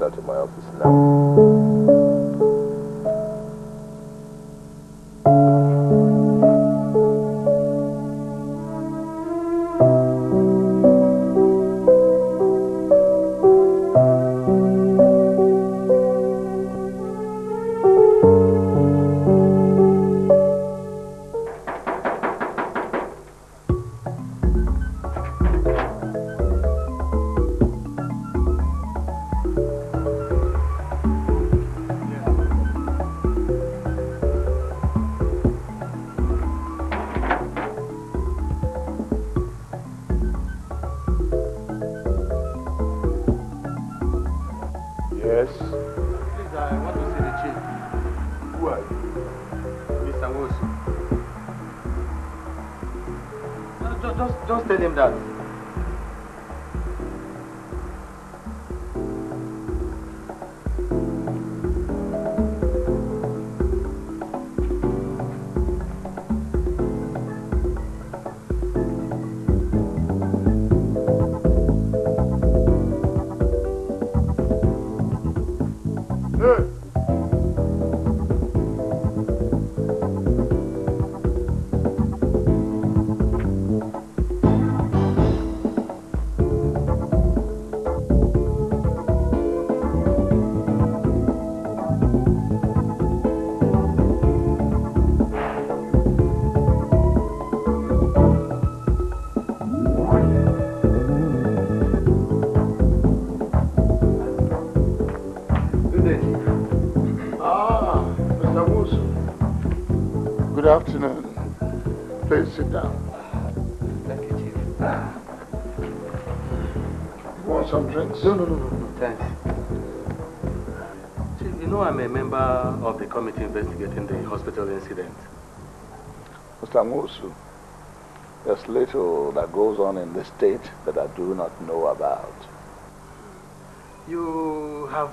Security officer to Sit down. Thank you, Chief. You want some drinks? No, no, no, no, no, thanks. Chief, you know I'm a member of the committee investigating the hospital incident. Mr. Musu, there's little that goes on in this state that I do not know about. You have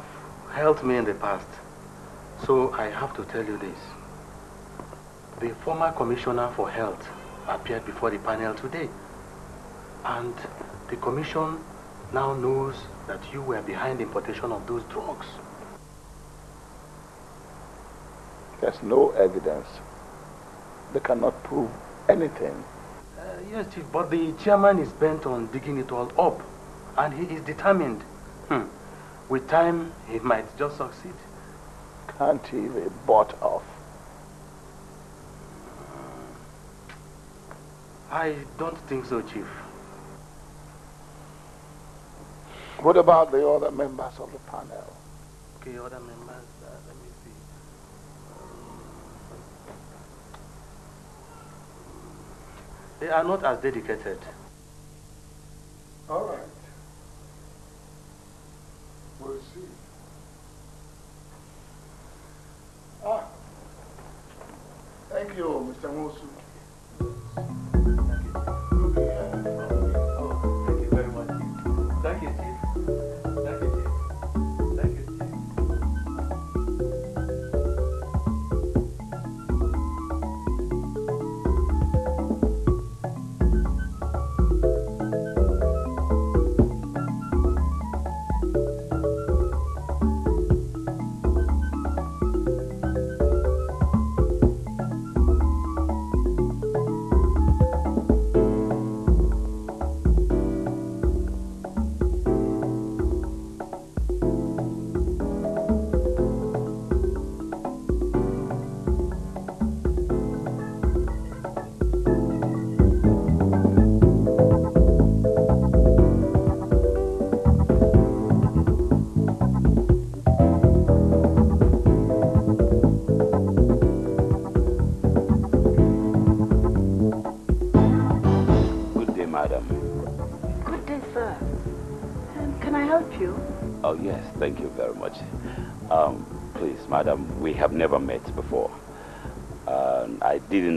helped me in the past, so I have to tell you this. The former commissioner for health appeared before the panel today. And the commission now knows that you were behind the importation of those drugs. There's no evidence. They cannot prove anything. Uh, yes, Chief, but the chairman is bent on digging it all up. And he is determined. Hmm. With time, he might just succeed. Can't he be bought off? I don't think so, Chief. What about the other members of the panel? Okay, other members, uh, let me see. They are not as dedicated. All right. We'll see. Ah. Thank you, Mr. Mosu.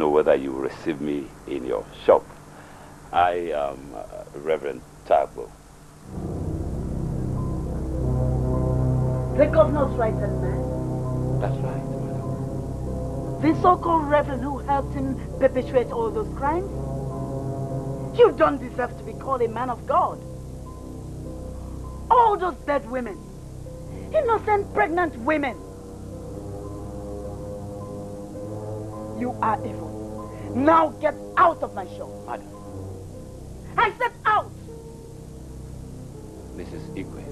Know whether you will receive me in your shop. I am uh, Reverend Tagbo. The governor's right-hand man. That's right. The so-called reverend who helped him perpetrate all those crimes? You don't deserve to be called a man of God. All those dead women. Innocent pregnant women. You are evil. Now get out of my shop. Madam. I said out! Mrs. Igwe,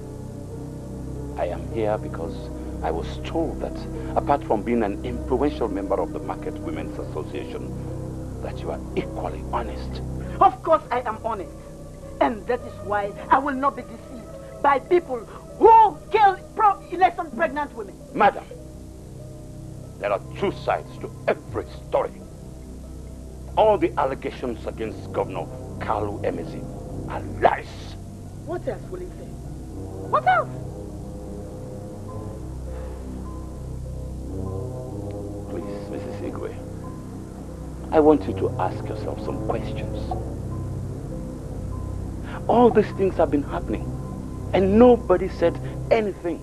I am here because I was told that apart from being an influential member of the Market Women's Association, that you are equally honest. Of course I am honest. And that is why I will not be deceived by people who kill pro-innocent pregnant women. Madam, there are two sides to every story. All the allegations against Governor Kalu Emezi are lies. What else will he say? What else? Please, Mrs. Igwe, I want you to ask yourself some questions. All these things have been happening, and nobody said anything.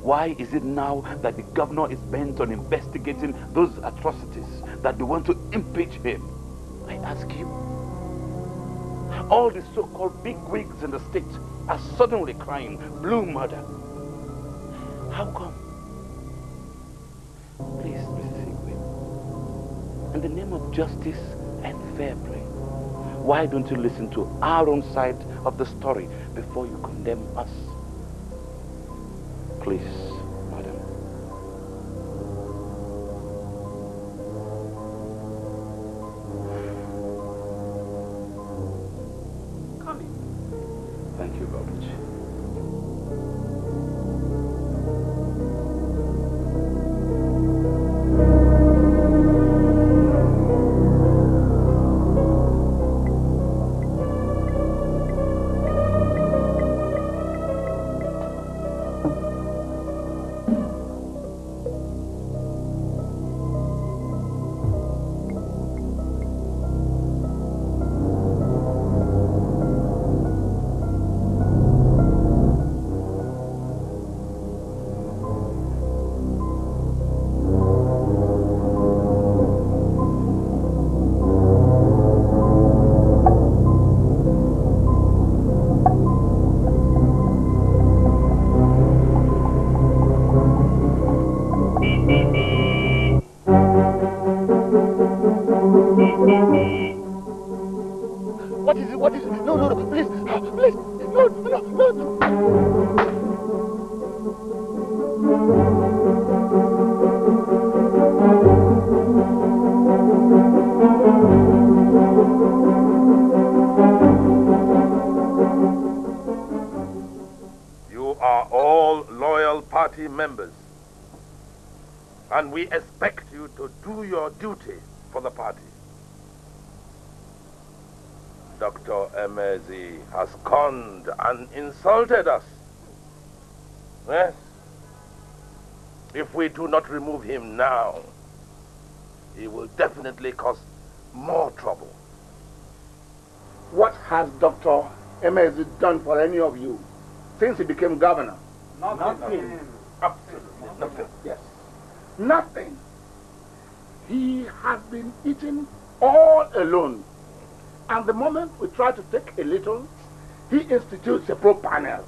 Why is it now that the governor is bent on investigating those atrocities that they want to impeach him? I ask you. All the so-called big wigs in the state are suddenly crying blue murder. How come? Please, Mrs. Igwe, in the name of justice and fair play, why don't you listen to our own side of the story before you condemn us? Please, Emezi conned and insulted us. Yes. If we do not remove him now, he will definitely cause more trouble. What has Dr. Emezi done for any of you since he became governor? Nothing. Absolutely nothing. Yes. Nothing. He has been eating all alone. And the moment we try to take a little, he institutes a pro panel.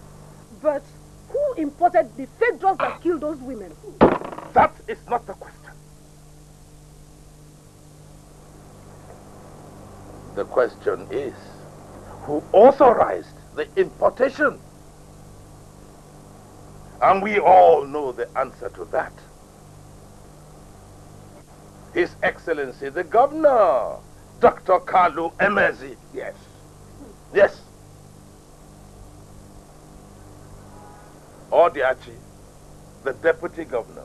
But who imported the fake drugs that killed those women? That is not the question. The question is, who authorized the importation? And we all know the answer to that. His Excellency the Governor, Dr. Kalu Emezi. Yes. Yes. Odiachi, the Deputy Governor,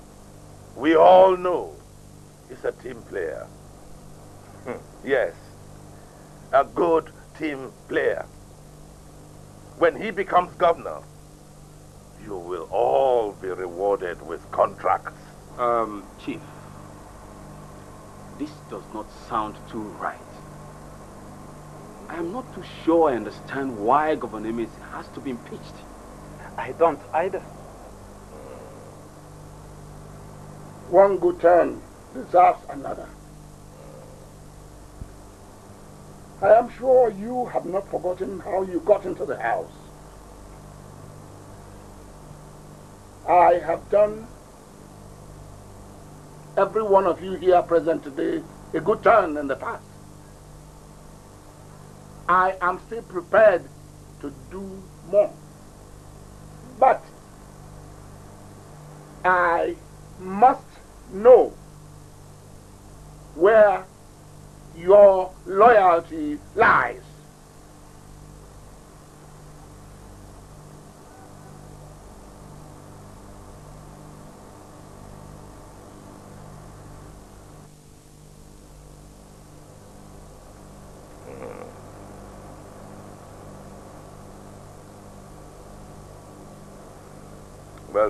we all know is a team player. Hmm, Yes. A good team player. When he becomes governor, you will all be rewarded with contracts. Um, Chief, this does not sound too right. I am not too sure I understand why Governor Emezi has to be impeached. I don't either. One good turn deserves another. I am sure you have not forgotten how you got into the house. I have done every one of you here present today a good turn in the past. I am still prepared to do more. But I must know where your loyalty lies. Well,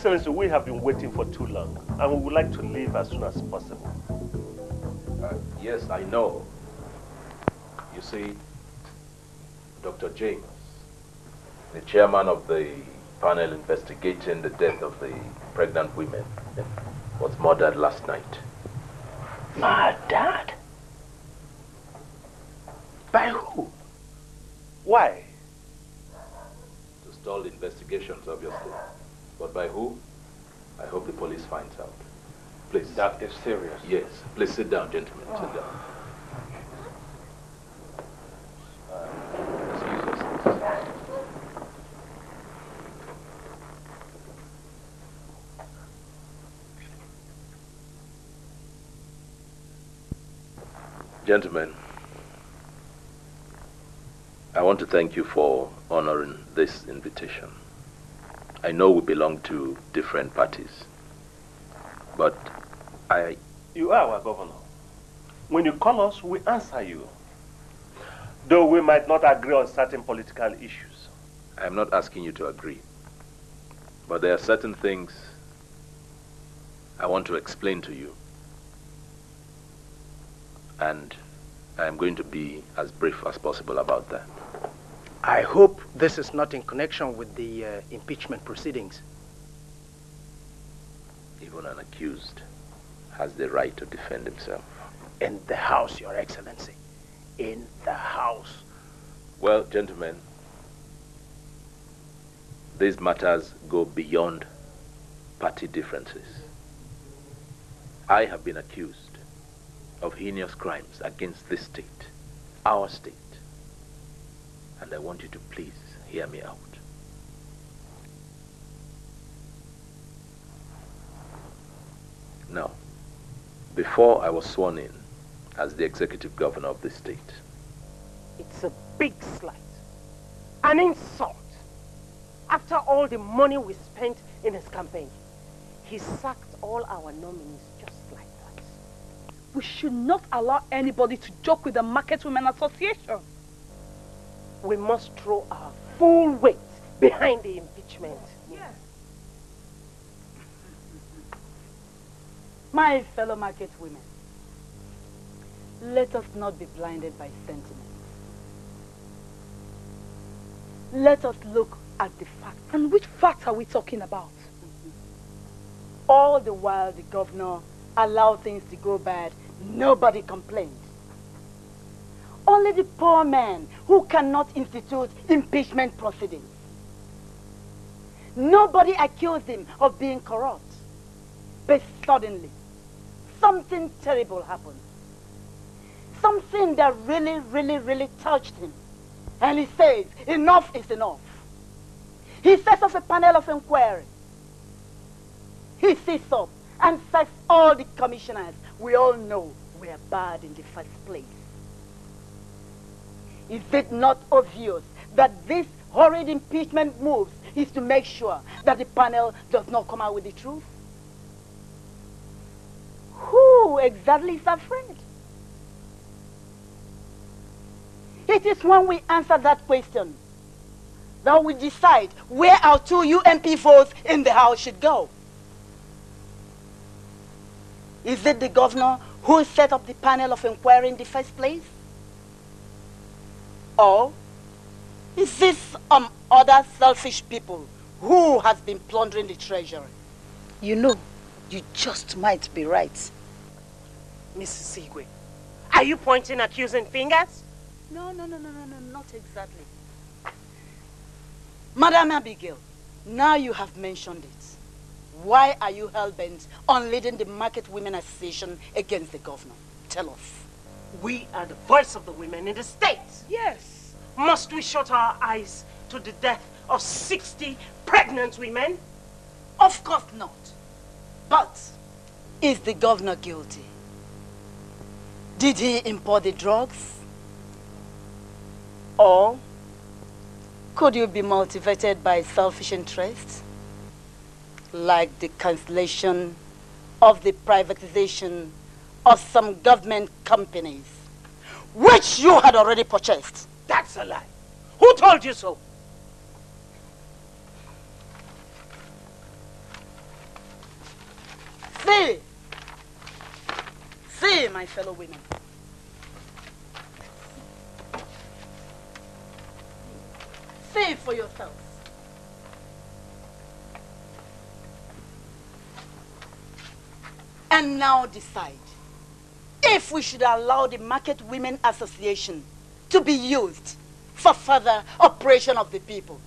Excellency, we have been waiting for too long, and we would like to leave as soon as possible. Uh, yes, I know. You see, Dr. James, the chairman of the panel investigating the death of the pregnant women, was murdered last night. My dad? By who? Why? To stall the investigations, obviously. But by who? I hope the police finds out. Please. That is serious. Yes. Please sit down, gentlemen. Sit Oh. down. Gentlemen, I want to thank you for honoring this invitation. I know we belong to different parties, but I You are our governor. When you call us, we answer you. Though we might not agree on certain political issues. I am not asking you to agree. But there are certain things I want to explain to you. And I am going to be as brief as possible about that. I hope this is not in connection with the uh, impeachment proceedings. Even an accused has the right to defend himself. In the House, Your Excellency. In the House. Well, gentlemen, these matters go beyond party differences. I have been accused of heinous crimes against this state, our state. And I want you to please hear me out. Now, before I was sworn in as the executive governor of the state, It's a big slight. An insult. After all the money we spent in his campaign, he sacked all our nominees just like that. We should not allow anybody to joke with the Market Women Association. We must throw our full weight behind the impeachment. Yes. My fellow market women, let us not be blinded by sentiment. Let us look at the facts. And which facts are we talking about? All the while the governor allowed things to go bad, nobody complained. Only the poor man who cannot institute impeachment proceedings. Nobody accused him of being corrupt. But suddenly, something terrible happened. Something that really, really, really touched him. And he says, enough is enough. He sets up a panel of inquiry. He sits up and says all the commissioners we all know were bad in the first place. Is it not obvious that this horrid impeachment moves is to make sure that the panel does not come out with the truth? Who exactly is afraid? It is when we answer that question that we decide where our two UMP votes in the House should go. Is it the governor who set up the panel of inquiry in the first place? Or is this some other selfish people who has been plundering the treasury? You know, you just might be right. Mrs. Igwe, are you pointing accusing fingers? No, no, no, no, no, no, not exactly. Madam Abigail, now you have mentioned it. Why are you hell-bent on leading the Market Women Association against the governor? Tell us. We are the voice of the women in the state. Yes. Must we shut our eyes to the death of 60 pregnant women? Of course not. But is the governor guilty? Did he import the drugs? Or could you be motivated by selfish interests? Like the cancellation of the privatization of some government companies, which you had already purchased. That's a lie. Who told you so? See, see, my fellow women. See for yourselves. And now decide if we should allow the Market Women Association to be used for further oppression of the people.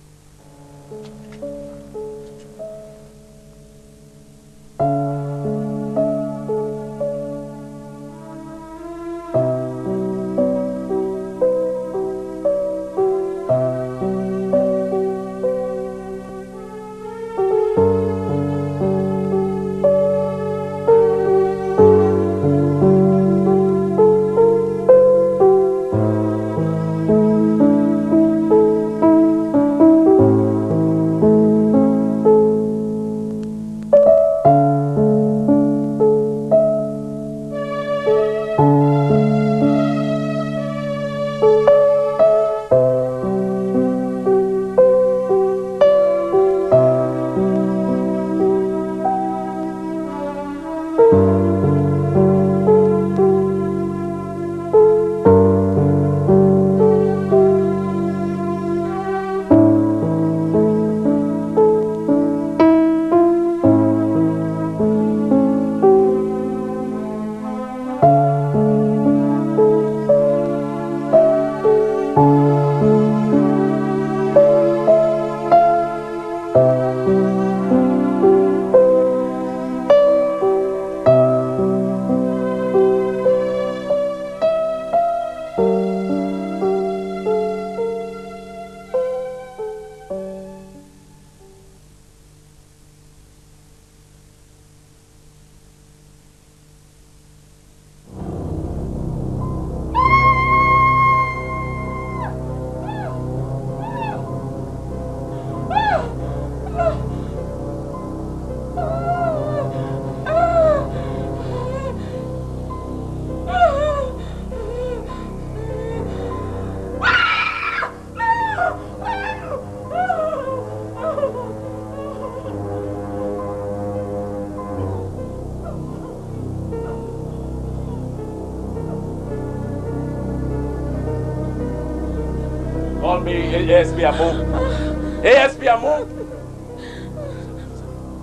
Me ASP Amu? ASP Amu?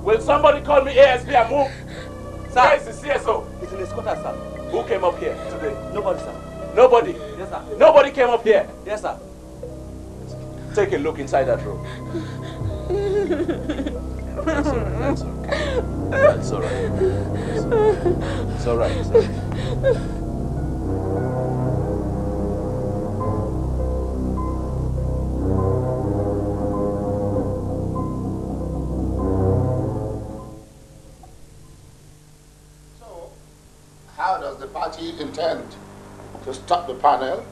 Will somebody call me ASP Amu? Sir. Where is the CSO? It's in the squatter, sir. Who came up here today? Nobody, sir. Nobody? Yes, sir. Nobody came up here? Yes, sir. Take a look inside that room. That's all right. That's okay. That's all right. It's all right. It's all right. Stop the panel?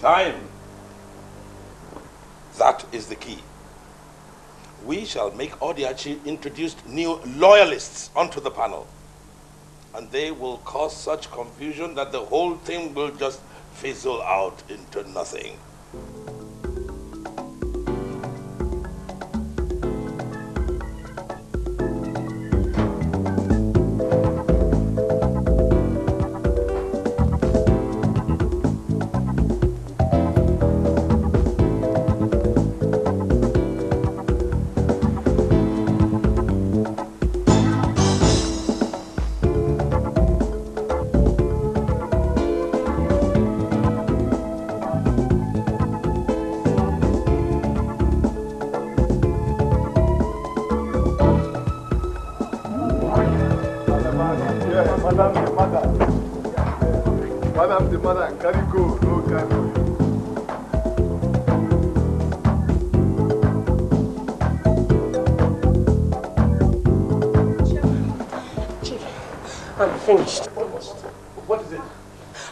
Time. That is the key. We shall make Odiachi introduce new loyalists onto the panel. And they will cause such confusion that the whole thing will just fizzle out into nothing.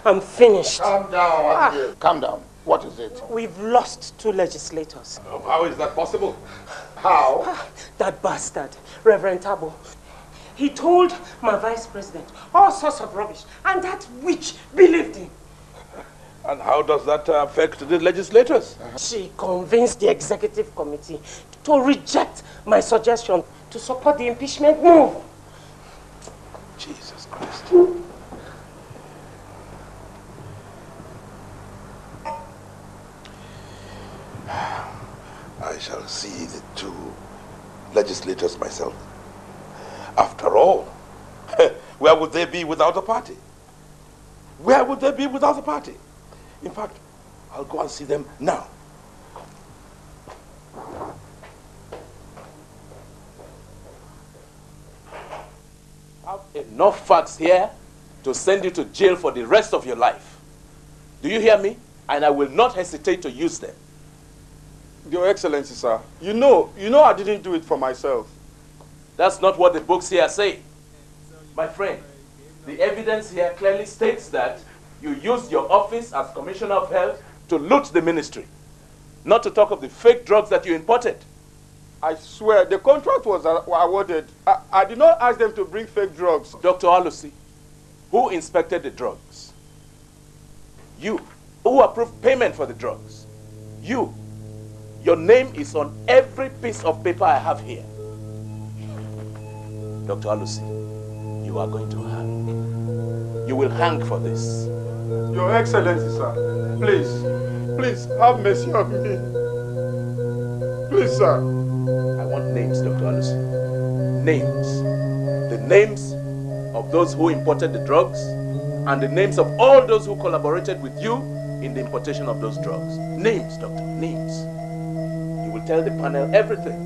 I'm finished. Calm down, ah. Wazir. Calm down. What is it? We've lost two legislators. How is that possible? How? Ah, that bastard, Reverend Tabo. He told my vice president all sorts of rubbish, and that witch believed him. And how does that uh, affect the legislators? Uh-huh. She convinced the executive committee to reject my suggestion to support the impeachment move. Jesus Christ. I shall see the two legislators myself. After all, where would they be without a party? Where would they be without a party? In fact, I'll go and see them now. I have enough facts here to send you to jail for the rest of your life. Do you hear me? And I will not hesitate to use them. Your Excellency, sir. You know, you know I didn't do it for myself. That's not what the books here say. My friend, the evidence here clearly states that you used your office as Commissioner of Health to loot the ministry. Not to talk of the fake drugs that you imported. I swear, the contract was awarded. I, I did not ask them to bring fake drugs. Dr. Alusi, who inspected the drugs? You. Who approved payment for the drugs? You. Your name is on every piece of paper I have here. Dr. Alusi, you are going to hang. You will hang for this. Your Excellency, sir. Please, please have mercy on me. Please, sir. I want names, Dr. Alusi. Names. The names of those who imported the drugs and the names of all those who collaborated with you in the importation of those drugs. Names, doctor, names. You will tell the panel everything.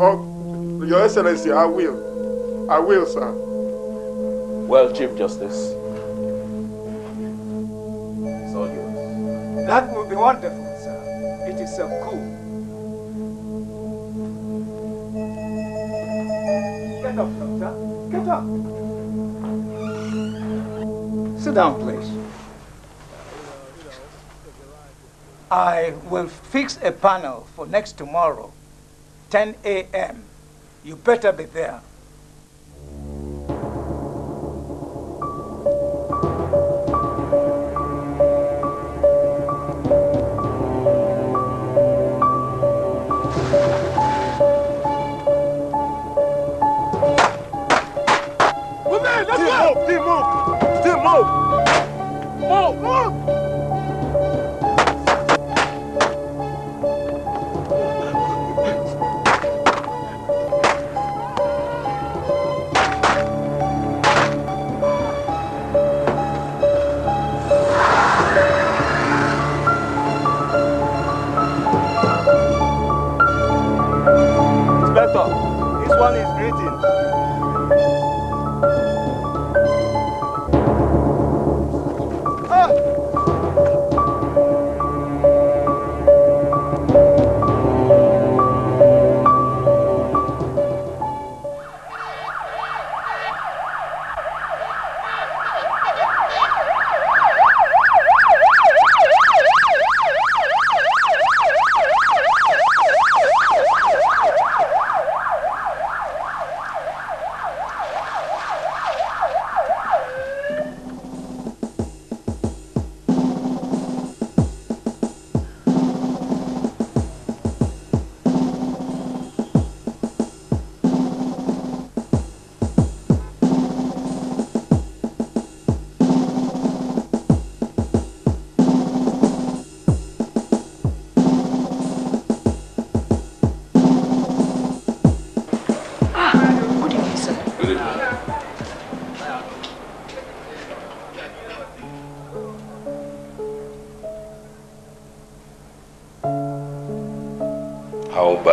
Oh, Your Excellency, I will. I will, sir. Well, Chief Justice, it's all yours. That will be wonderful, sir. It is so cool. Get up, doctor. Get up. Sit down, please. I will fix a panel for next tomorrow, 10 a.m. You better be there. Move in, let's go! Team move! Team move! Move! Move!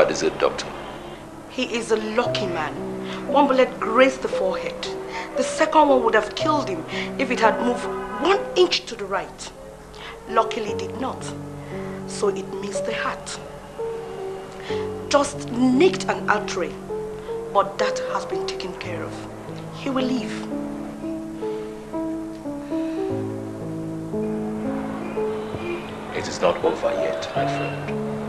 Is it, Doctor? He is a lucky man. One bullet grazed the forehead. The second one would have killed him if it had moved one inch to the right. Luckily it did not, so it missed the heart. Just nicked an artery, but that has been taken care of. He will live. It is not over yet, my friend.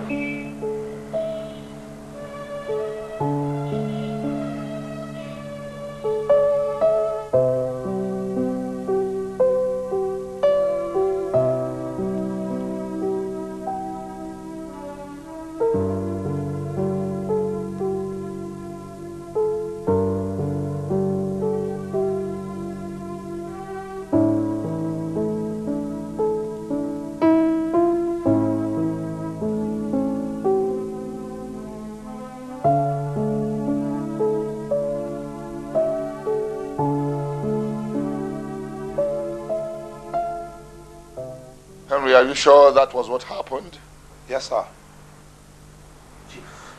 You sure that was what happened? Yes, sir. Chief,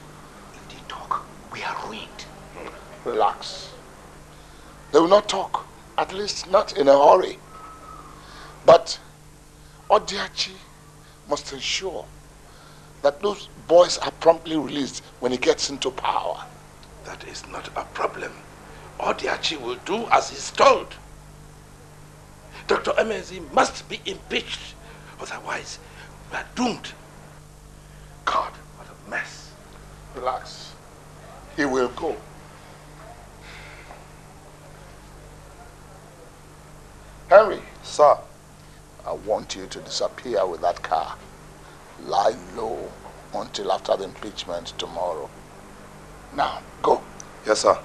if they talk, we are ruined. Relax. They will not talk, at least not in a hurry. But Odiachi must ensure that those boys are promptly released when he gets into power. That is not a problem. Odiachi will do as he's told. Dr. Emezi must be impeached Otherwise, we are doomed. God, what a mess. Relax. He will go. Henry. Sir. I want you to disappear with that car. Lie low until after the impeachment tomorrow. Now, go. Yes, sir.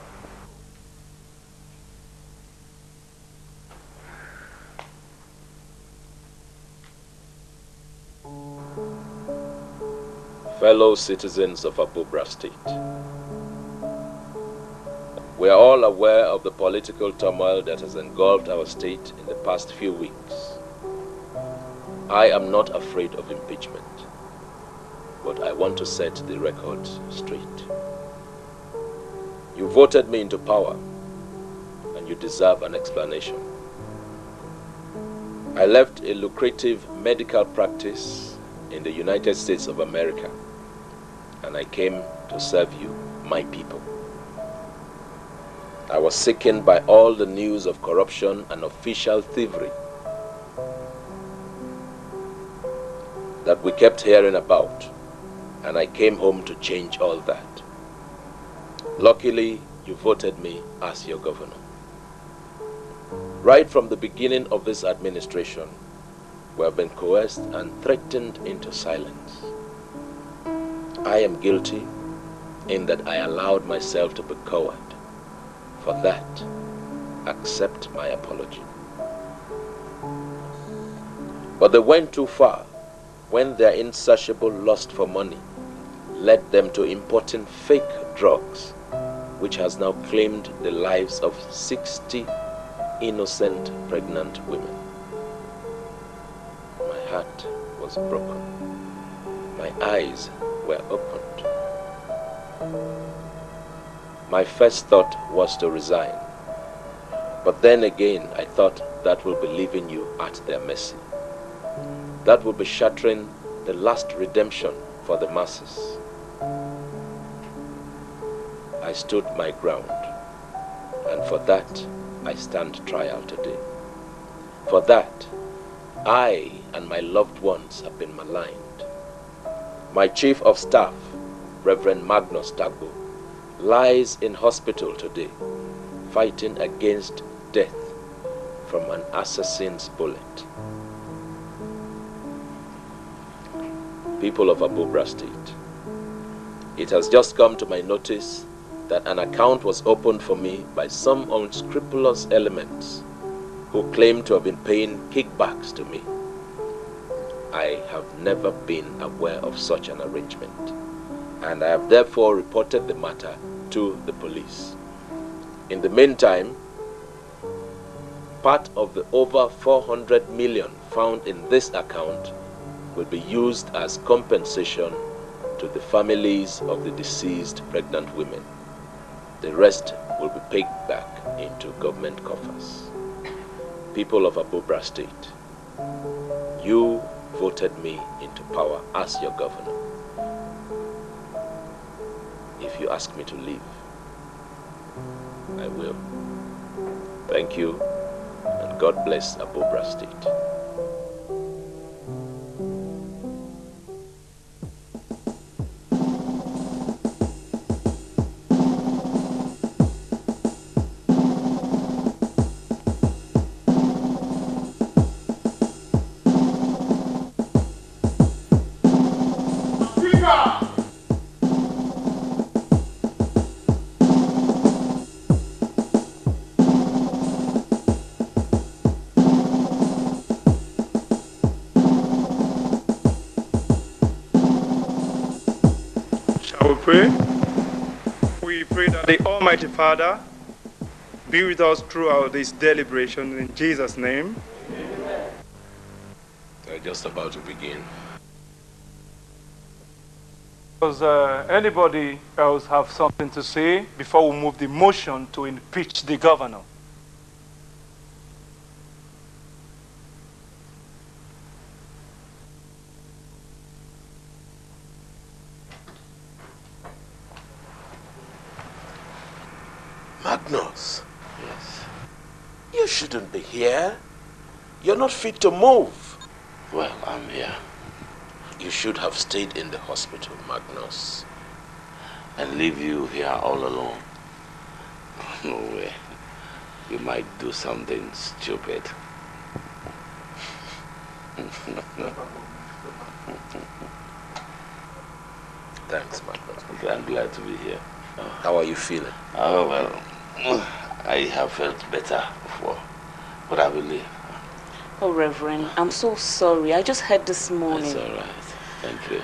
Fellow citizens of Abubra State. We are all aware of the political turmoil that has engulfed our state in the past few weeks. I am not afraid of impeachment, but I want to set the record straight. You voted me into power, and you deserve an explanation. I left a lucrative medical practice in the United States of America and I came to serve you, my people. I was sickened by all the news of corruption and official thievery that we kept hearing about, and I came home to change all that. Luckily, you voted me as your governor. Right from the beginning of this administration, we have been coerced and threatened into silence. I am guilty in that I allowed myself to be coward. For that, accept my apology. But they went too far when their insatiable lust for money led them to importing fake drugs, which has now claimed the lives of 60 innocent pregnant women. My heart was broken. My eyes were opened. My first thought was to resign. But then again, I thought that will be leaving you at their mercy. That will be shattering the last redemption for the masses. I stood my ground, and for that I stand trial today. For that, I and my loved ones have been maligned. My chief of staff, Reverend Magnus Dagbo, lies in hospital today, fighting against death from an assassin's bullet. People of Abubra State, it has just come to my notice that an account was opened for me by some unscrupulous elements who claim to have been paying kickbacks to me. I have never been aware of such an arrangement, and I have therefore reported the matter to the police. In the meantime, part of the over 400 million found in this account will be used as compensation to the families of the deceased pregnant women. The rest will be paid back into government coffers. People of Abubra State, you voted me into power as your governor. If you ask me to leave, I will. Thank you, and God bless Abubra State. The Almighty Father be with us throughout this deliberation in Jesus' name. They're just about to begin. Does uh, anybody else have something to say before we move the motion to impeach the governor? Magnus. Yes. You shouldn't be here. You're not fit to move. Well, I'm here. You should have stayed in the hospital, Magnus. And leave you here all alone. No way. You might do something stupid. Thanks, Magnus. I'm glad to be here. How are you feeling? Oh, well, I have felt better before, but I will leave. Oh, Reverend, I'm so sorry. I just heard this morning. It's all right. Thank you.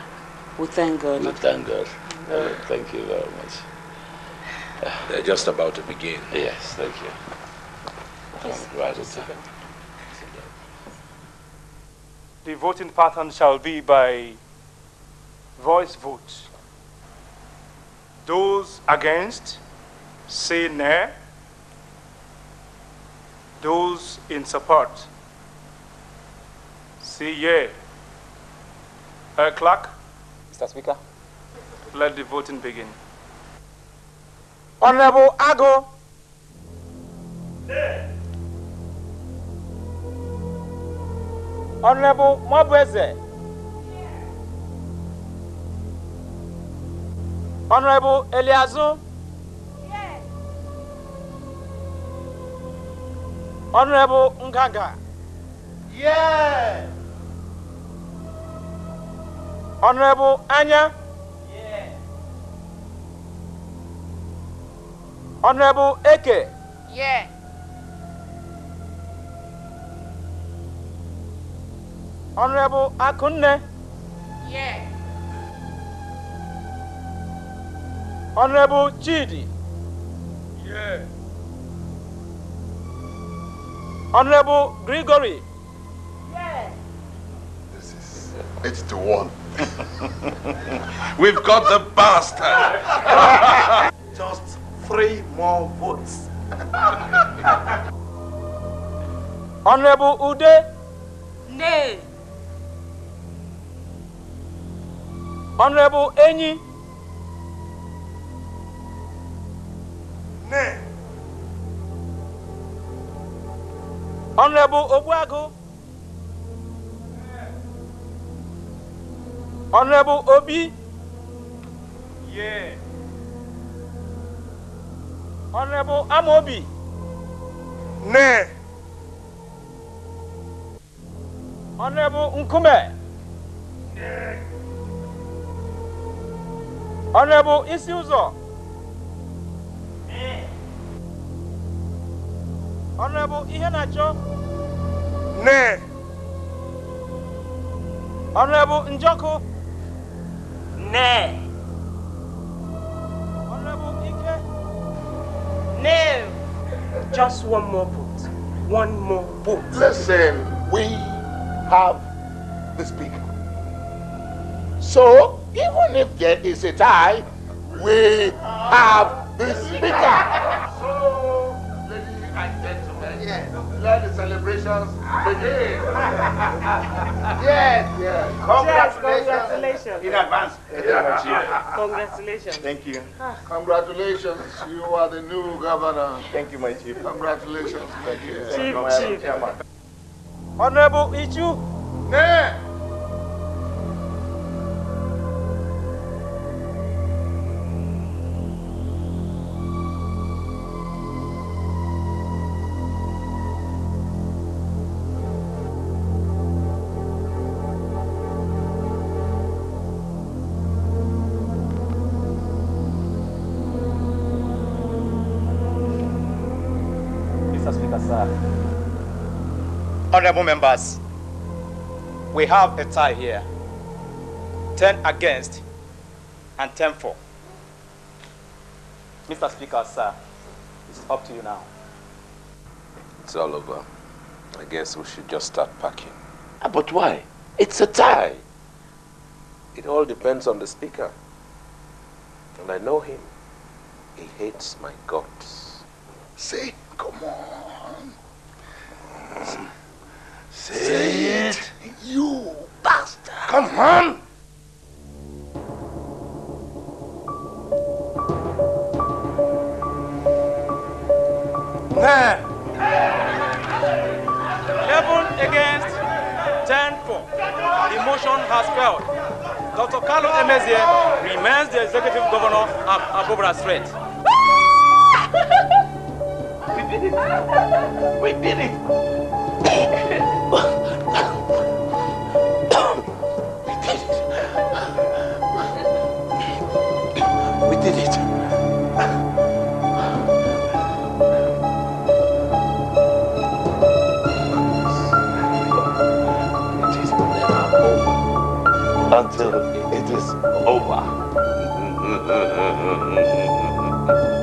We thank God. We thank God. Uh, thank you very much. They're just about to begin. Yes, thank you. Yes. Right. The voting pattern shall be by voice vote. Those against, say nay. Those in support, say yea. Uh, clerk, Mr. Speaker. let the voting begin. Honorable Ago. Honorable Mobweze. Honorable Eliazu. Honorable Nganga. Yes. Honorable Anya. Honorable Eke. Yeah. Honorable Akunne. Yeah. Honorable Chidi. Yeah. Honorable Gregory. Yes. This is Eight to one. We've got the bastard. Just three more votes. Honorable Ude. Nay. Honorable Enyi. Nay. Honorable Obuagu. Honorable Obi. Yeah. Honorable Amobi. Nay. Honorable Nkume. Honorable Isiuzo. Honorable Ihenacho. Nay. Honorable Njoku. Nay. Honorable Ike. No. Just one more vote. One more vote. Listen, we have the speaker. So, even if there is a tie, we have the speaker. So, ladies and gentlemen, yes, let the celebrations begin. yes, yes. Congratulations. In advance. Congratulations. Thank you. Ah. Congratulations, you are the new governor. Thank you, my chief. Congratulations, my dear. Chief, chief. Honorable Ichu. Nay. Sir. Honorable members, we have a tie here. 10 against and 10 for. Mr. Speaker, sir, it's up to you now. It's all over. I guess we should just start packing. Ah, But why? It's a tie. It all depends on the speaker. And I know him. He hates my guts. Say, come on. Say it. You bastard. Come on. Nay. Eleven against, ten for. The motion has failed. Dr. Kalu Emezi remains the executive governor of Abubra Strait. We did it. We did it. We did it. We did it. It is never over until it is over.